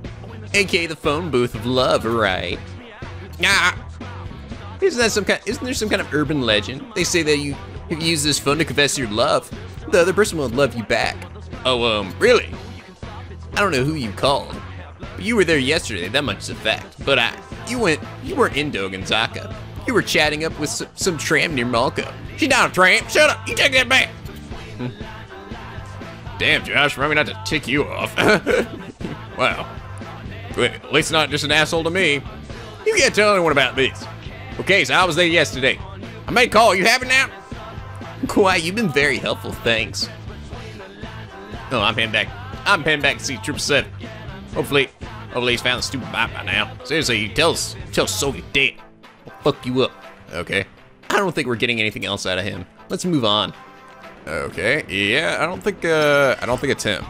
aka the phone booth of love, right? Ah. Isn't that some kind? Isn't there some kind of urban legend? They say that you, if you use this phone to confess your love, the other person will love you back. Oh, um, really? I don't know who you called, but you were there yesterday. That much is a fact. But I, you went, you weren't in Dogenzaka. You were chatting up with some, some tramp near Molco. She's not a tramp. Shut up. You take that back. Hmm. Damn, Josh, remind me not to tick you off. [laughs] wow. Wait, at least not just an asshole to me. You can't tell anyone about this. Okay, so I was there yesterday. I made a call. You have it now? Quiet, you've been very helpful, thanks. Oh, I'm heading back. I'm heading back to see Triple Seven. Hopefully, hopefully he's found the stupid bot by now. Seriously, tell us, tell Soviet dead. I'll fuck you up. Okay. I don't think we're getting anything else out of him. Let's move on. Okay. Yeah, I don't think. Uh, I don't think it's him.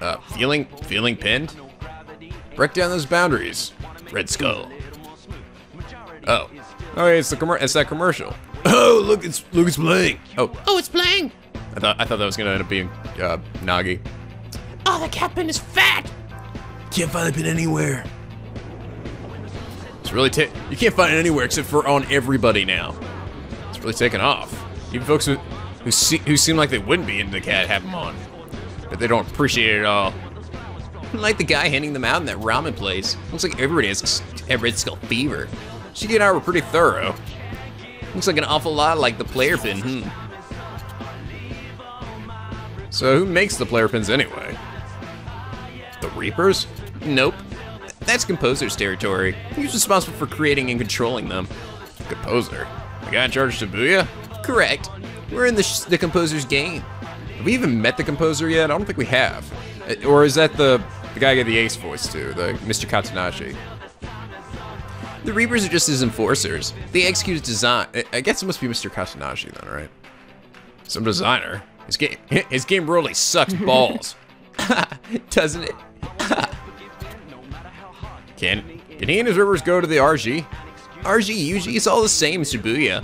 Uh, feeling, feeling pinned. Break down those boundaries. Red Skull. Oh. Oh, yeah, it's the commer- It's that commercial. [laughs] Oh, look, it's look, it's playing. Oh, Oh, it's playing. I thought I thought that was gonna end up being uh, Nagi. Oh, the captain is fat. Can't find the pin anywhere. It's really ta- you can't find it anywhere except for on everybody now. It's really taken off. Even folks who who, see, who seem like they wouldn't be into the cat have them on, but they don't appreciate it at all. [laughs] Like the guy handing them out in that ramen place. Looks like everybody has a Red Skull fever. She and I were pretty thorough. Looks like an awful lot like the player pin, hmm. So who makes the player pins anyway? The Reapers? Nope. That's Composer's territory. He's responsible for creating and controlling them. Composer. The guy in charge of Shibuya? Correct. We're in the, the Composer's game. Have we even met the composer yet? I don't think we have. Uh, Or is that the the guy who got the ace voice too, the Mr. Kitaniji? The Reapers are just his enforcers. They execute his design. I- I guess it must be Mr. Kitaniji then, right? Some designer. His game his game really sucks [laughs] balls. [laughs] Doesn't it? [laughs] Can can he and his rivers go to the RG? RG, UG, it's all the same Shibuya.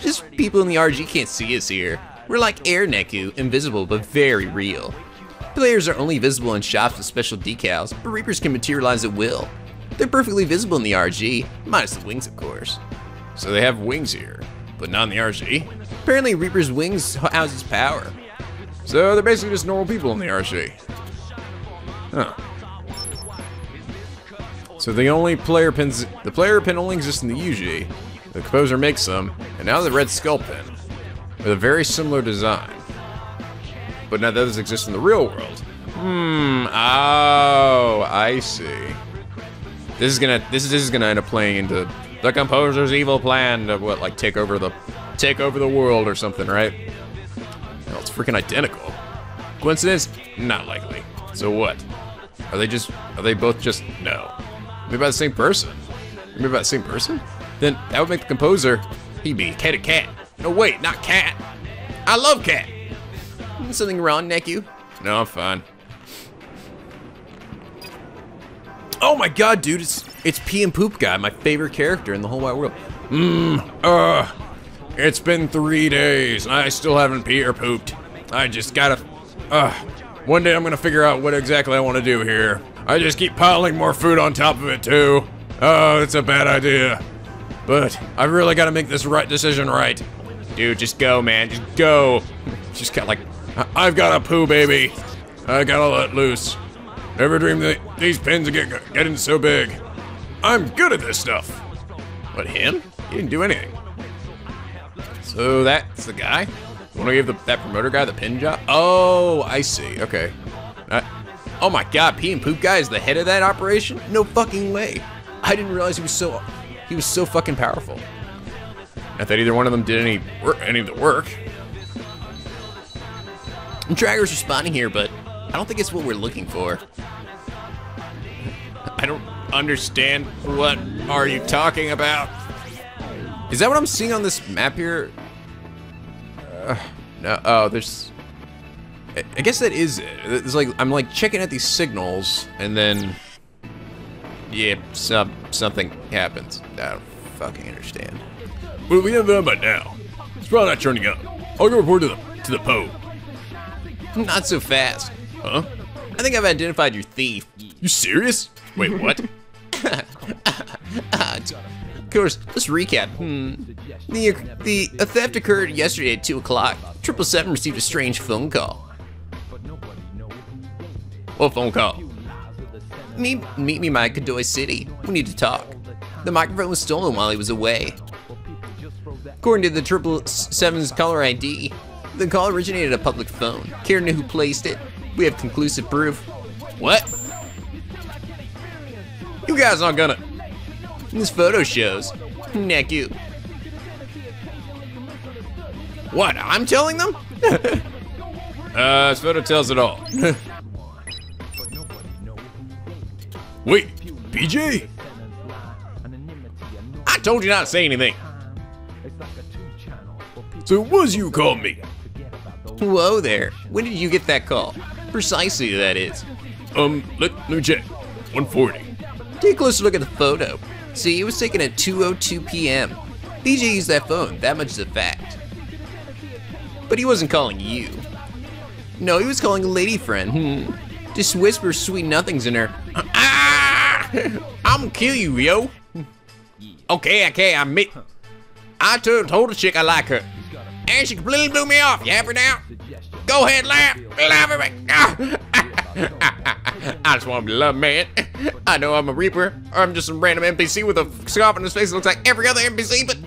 Just people in the RG can't see us here. We're like Air Neku, invisible but very real. Players are only visible in shops with special decals, but Reapers can materialize at will. They're perfectly visible in the RG, minus the wings, of course. So they have wings here, but not in the RG. Apparently, Reaper's wings houses power. So they're basically just normal people in the RG. Huh. So the only player pins, the player pin only exists in the UG. The composer makes them, and now the red skull pin, with a very similar design. But now those exist in the real world. Hmm. Oh, I see. This is gonna, this is, this is gonna end up playing into the composer's evil plan to what, like take over the, take over the world or something, right? Well, it's freaking identical. Coincidence? Not likely. So what? Are they just, are they both just, no. Maybe by the same person? Maybe by the same person? Then that would make the composer, he'd be cat a cat. No, wait, not cat. I love cat. Something wrong, Neku? No, I'm fine. Oh my god, dude, it's it's Pee and Poop Guy, my favorite character in the whole wide world. Mmm, uh, it's been three days and I still haven't pee or pooped. I just gotta, uh, one day I'm gonna figure out what exactly I want to do here. I just keep piling more food on top of it too. Oh, it's a bad idea. But I really gotta make this right decision right. Dude, just go, man. Just go. [laughs] Just got like, I've got a poo, baby. I gotta let loose. Never dreamed that these pins would get getting so big. I'm good at this stuff. But him? He didn't do anything. So that's the guy? You wanna give the, that promoter guy the pin job? Oh, I see. Okay. Uh, oh my god, Pee and Poop Guy is the head of that operation? No fucking way. I didn't realize he was so he was so fucking powerful. Not that either one of them did any work, any of the work. Tragger's responding here, but I don't think it's what we're looking for. I don't understand what are you talking about. Is that what I'm seeing on this map here? Uh, [sighs] no. Oh, there's. I- guess that is it. It's like I'm like checking at these signals, and then. Yeah, some something happens. I don't fucking understand. Well, we have them by now. It's probably not turning up. I'll go report to the to the Poe. Not so fast. Huh? I think I've identified your thief. You serious? Wait, what? [laughs] Of course, let's recap. Hmm. The, the a theft occurred yesterday at 2 o'clock. 777 received a strange phone call. what phone call? Meet, meet me my Kadoi City. We need to talk. The microphone was stolen while he was away. According to the 777's caller ID, the call originated a public phone. Karen knew who placed it. We have conclusive proof. What? You guy's aren't gonna. This photo shows. Neku. What? I'm telling them? [laughs] uh, this photo tells it all. [laughs] Wait, BJ? I told you not to say anything. So it was you called me. Whoa there. When did you get that call? Precisely, that is. Um, let, let me check. 140. Take a closer look at the photo. See, it was taken at 2.02 p.m. BJ used that phone, that much is a fact. But he wasn't calling you. No, he was calling a lady friend. Hmm. Just whisper sweet nothings in her. [laughs] Ah! I'm gonna kill you, yo. Okay, okay, I admit. I told, told the chick I like her. And she completely blew me off. You happy now? Go ahead, laugh. Laugh at me. [laughs] I just want to be loved, man. I know I'm a reaper, or I'm just some random NPC with a scarf on his face that looks like every other NPC, but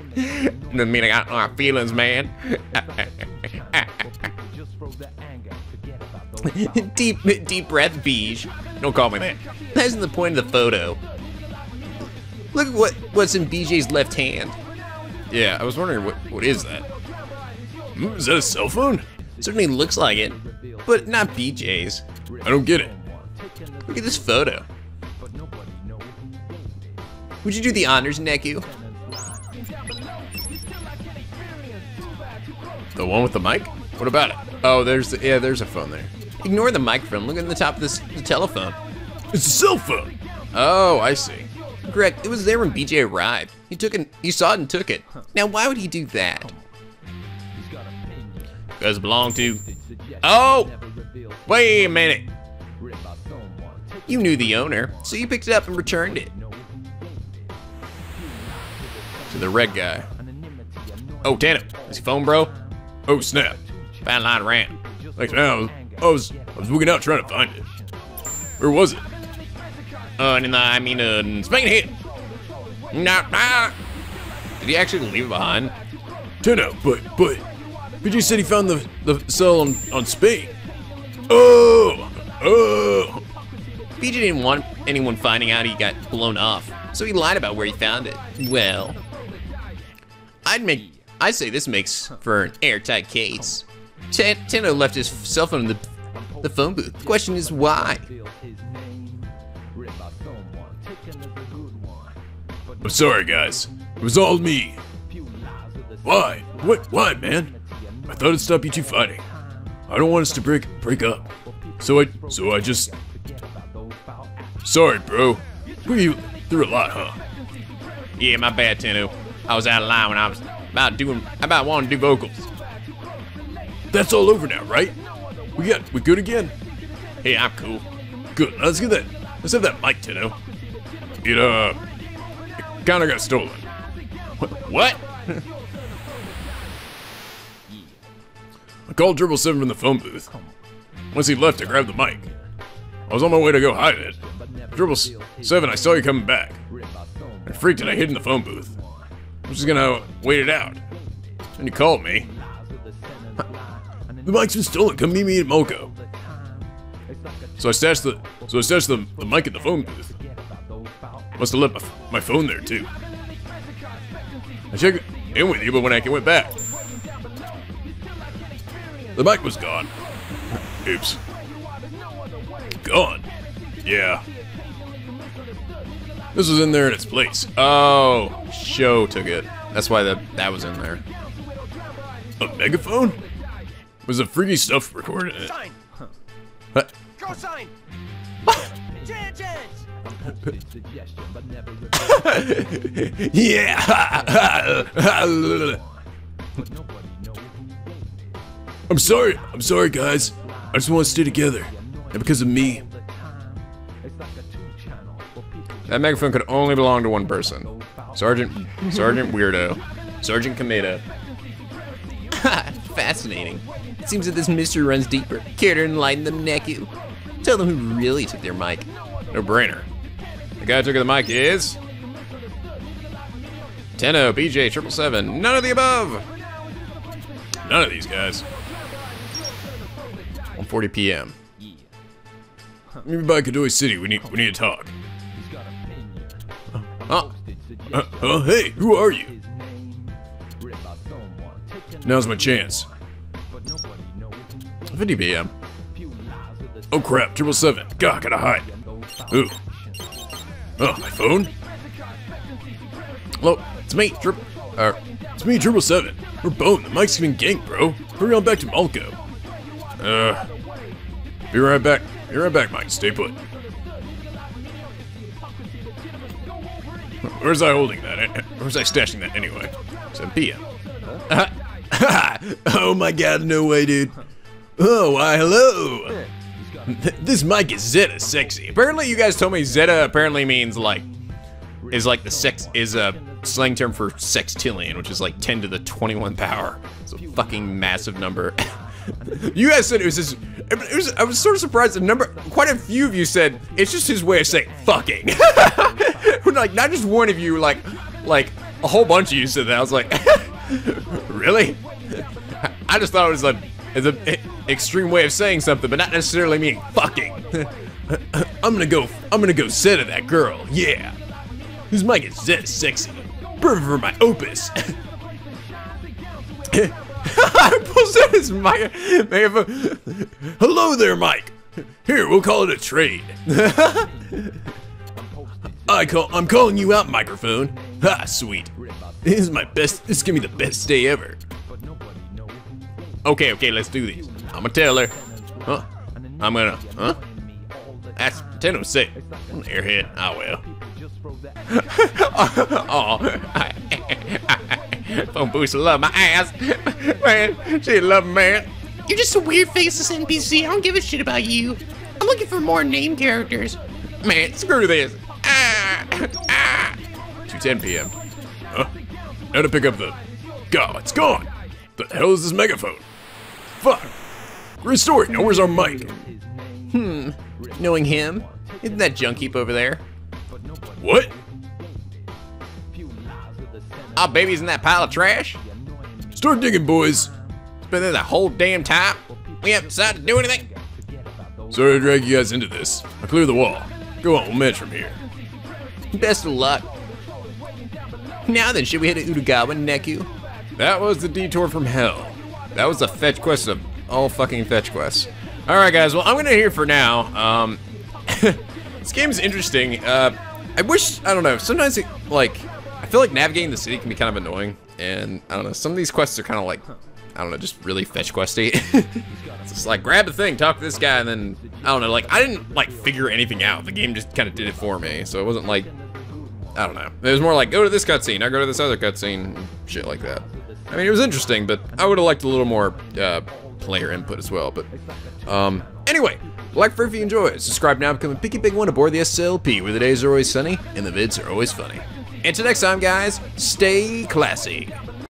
doesn't mean I got no feelings, man. [laughs] deep, deep breath, Beige. Don't call me that. That isn't the point of the photo. Look at what, what's in BJ's left hand. Yeah, I was wondering what what is that? Hmm, is that a cell phone? Certainly looks like it, but not BJ's. I don't get it. Look at this photo. Would you do the honors, Neku? The one with the mic? What about it? Oh, there's the, yeah, there's a phone there. Ignore the microphone. Look at the top of this the telephone. It's a cell phone. Oh, I see. Correct. It was there when BJ arrived. He took it. He saw it and took it. Now, why would he do that? Does it belong to? Oh, wait a minute. You knew the owner, so you picked it up and returned it. To the red guy. Oh, Tano, is he phone, bro? Oh snap. Found line ran. Like now, I was I was looking out trying to find it. Where was it? Uh, and I mean, uh, Spain Hill. Nah, nah. Did he actually leave it behind? Tenno, but but BJ said he found the the cell on on Spain. Oh, oh. BJ didn't want anyone finding out he got blown off, so he lied about where he found it. Well, I'd make, I'd say this makes for an airtight case. T- left his cell phone in the, the phone booth. The question is why? I'm sorry, guys. It was all me. Why? What? Why, man? I thought it'd stop you two fighting. I don't want us to break break up. So I so I just. Sorry, bro. We you through a lot, huh? Yeah, my bad, Tenu. I was out of line when I was about doing, about wanting to do vocals. That's all over now, right? We got we good again. Hey, I'm cool. Good. Let's get that. Let's have that mic, Tenno. It uh, it kind of got stolen. What? I called Dribble Seven from the phone booth. Once he left, I grabbed the mic. I was on my way to go hide it. Dribble S- Seven, I saw you coming back. I freaked and I hid in the phone booth. I was just gonna wait it out. And you called me. The mic's been stolen. Come meet me at Molco. So I stashed the so I stashed the, the mic in the phone booth. Must have left my, my phone there too. I checked in with you, but when I went back, the mic was gone. Oops. Gone. Yeah. This was in there in its place. Oh, Sho took it. That's why that that was in there. A megaphone? Was a freaky stuff recorded in it. What? Yeah. [laughs] I'm sorry. I'm sorry, guys. I just want to stay together. And because of me, That megaphone could only belong to one person. Sergeant Sergeant [laughs] Weirdo. Sergeant Kameda. [laughs] Fascinating. It seems that this mystery runs deeper. Care to enlighten them, Neku? Tell them who really took their mic. No brainer. The guy who took the mic is. Tenno, BJ, triple seven. None of the above. none of these guys. 1:40 p.m. Maybe by Kadoi City. We need we need to talk. Oh, Uh, oh, hey, who are you? Now's my chance. 50 PM. Oh crap, triple seven. God, gotta hide. Ooh. Oh, my phone? Hello, it's me, Trip. Uh, It's me, triple seven. We're bone. The mic's getting ganked, bro. Hurry on back to Molco. Uh, be right back. Be right back, Mike. Stay put. Where's I holding that? Where's I stashing that anyway? 7 PM. [laughs] oh my god, no way, dude. Oh, why, hello. This mic is Zeta sexy. Apparently, you guys told me Zeta apparently means like is like the sex is a slang term for sextillion, which is like 10 to the 21 power. It's a fucking massive number. [laughs] you guys said it was this. It was, I was sort of surprised. A number, quite a few of you said it's just his way of saying fucking. [laughs] like not just one of you, like like a whole bunch of you said that. I was like, [laughs] really? I just thought it was a, it's a extreme way of saying something, but not necessarily meaning fucking. [laughs] I'm gonna go. I'm gonna go Zeta that girl. Yeah. This mic is Zeta sexy. Perfect for my opus. Pulls out his mic- megaphone. Hello there, Mike. Here, we'll call it a trade. [laughs] I call. I'm calling you out, microphone. Ha, sweet. This is my best. This is gonna be the best day ever. Okay, okay, let's do this. I'm gonna tell her. Huh? I'm gonna. Huh? That's 1006. I'm an airhead. I will. oh. [laughs] Phone boost love my ass. [laughs] Man, she love man. You're just a weird faceless NPC. I don't give a shit about you. I'm looking for more name characters. Man, screw this. Ah, ah. 2:10 p.m. Huh? Now to pick up the. God, it's gone. The hell is this megaphone? Fuck. Great story. Now where's our mic? Hmm. Knowing him? Isn't that junk heap over there? What? Oh, baby's in that pile of trash? Start digging, boys. It's been there the whole damn time. We haven't decided to do anything. Sorry to drag you guys into this. I'll clear the wall. Go on, we'll match from here. Best of luck. Now then, should we head to Utagawa, Neku? That was the detour from hell. That was the fetch quest of all fucking fetch quests. All right, guys. Well, I'm gonna hear for now. Um, [laughs] this game's interesting. Uh, I wish I don't know. Sometimes it, like I feel like navigating the city can be kind of annoying, and I don't know. Some of these quests are kind of like I don't know, just really fetch questy. [laughs] it's just like grab the thing, talk to this guy, and then I don't know. Like I didn't like figure anything out. The game just kind of did it for me, so it wasn't like I don't know. It was more like go to this cutscene, now go to this other cutscene, shit like that. I mean, it was interesting, but I would have liked a little more uh, player input as well. But um, anyway, like for if you enjoy it, subscribe now, become a picky big one aboard the SLP, where the days are always sunny and the vids are always funny. Until next time, guys, stay classy.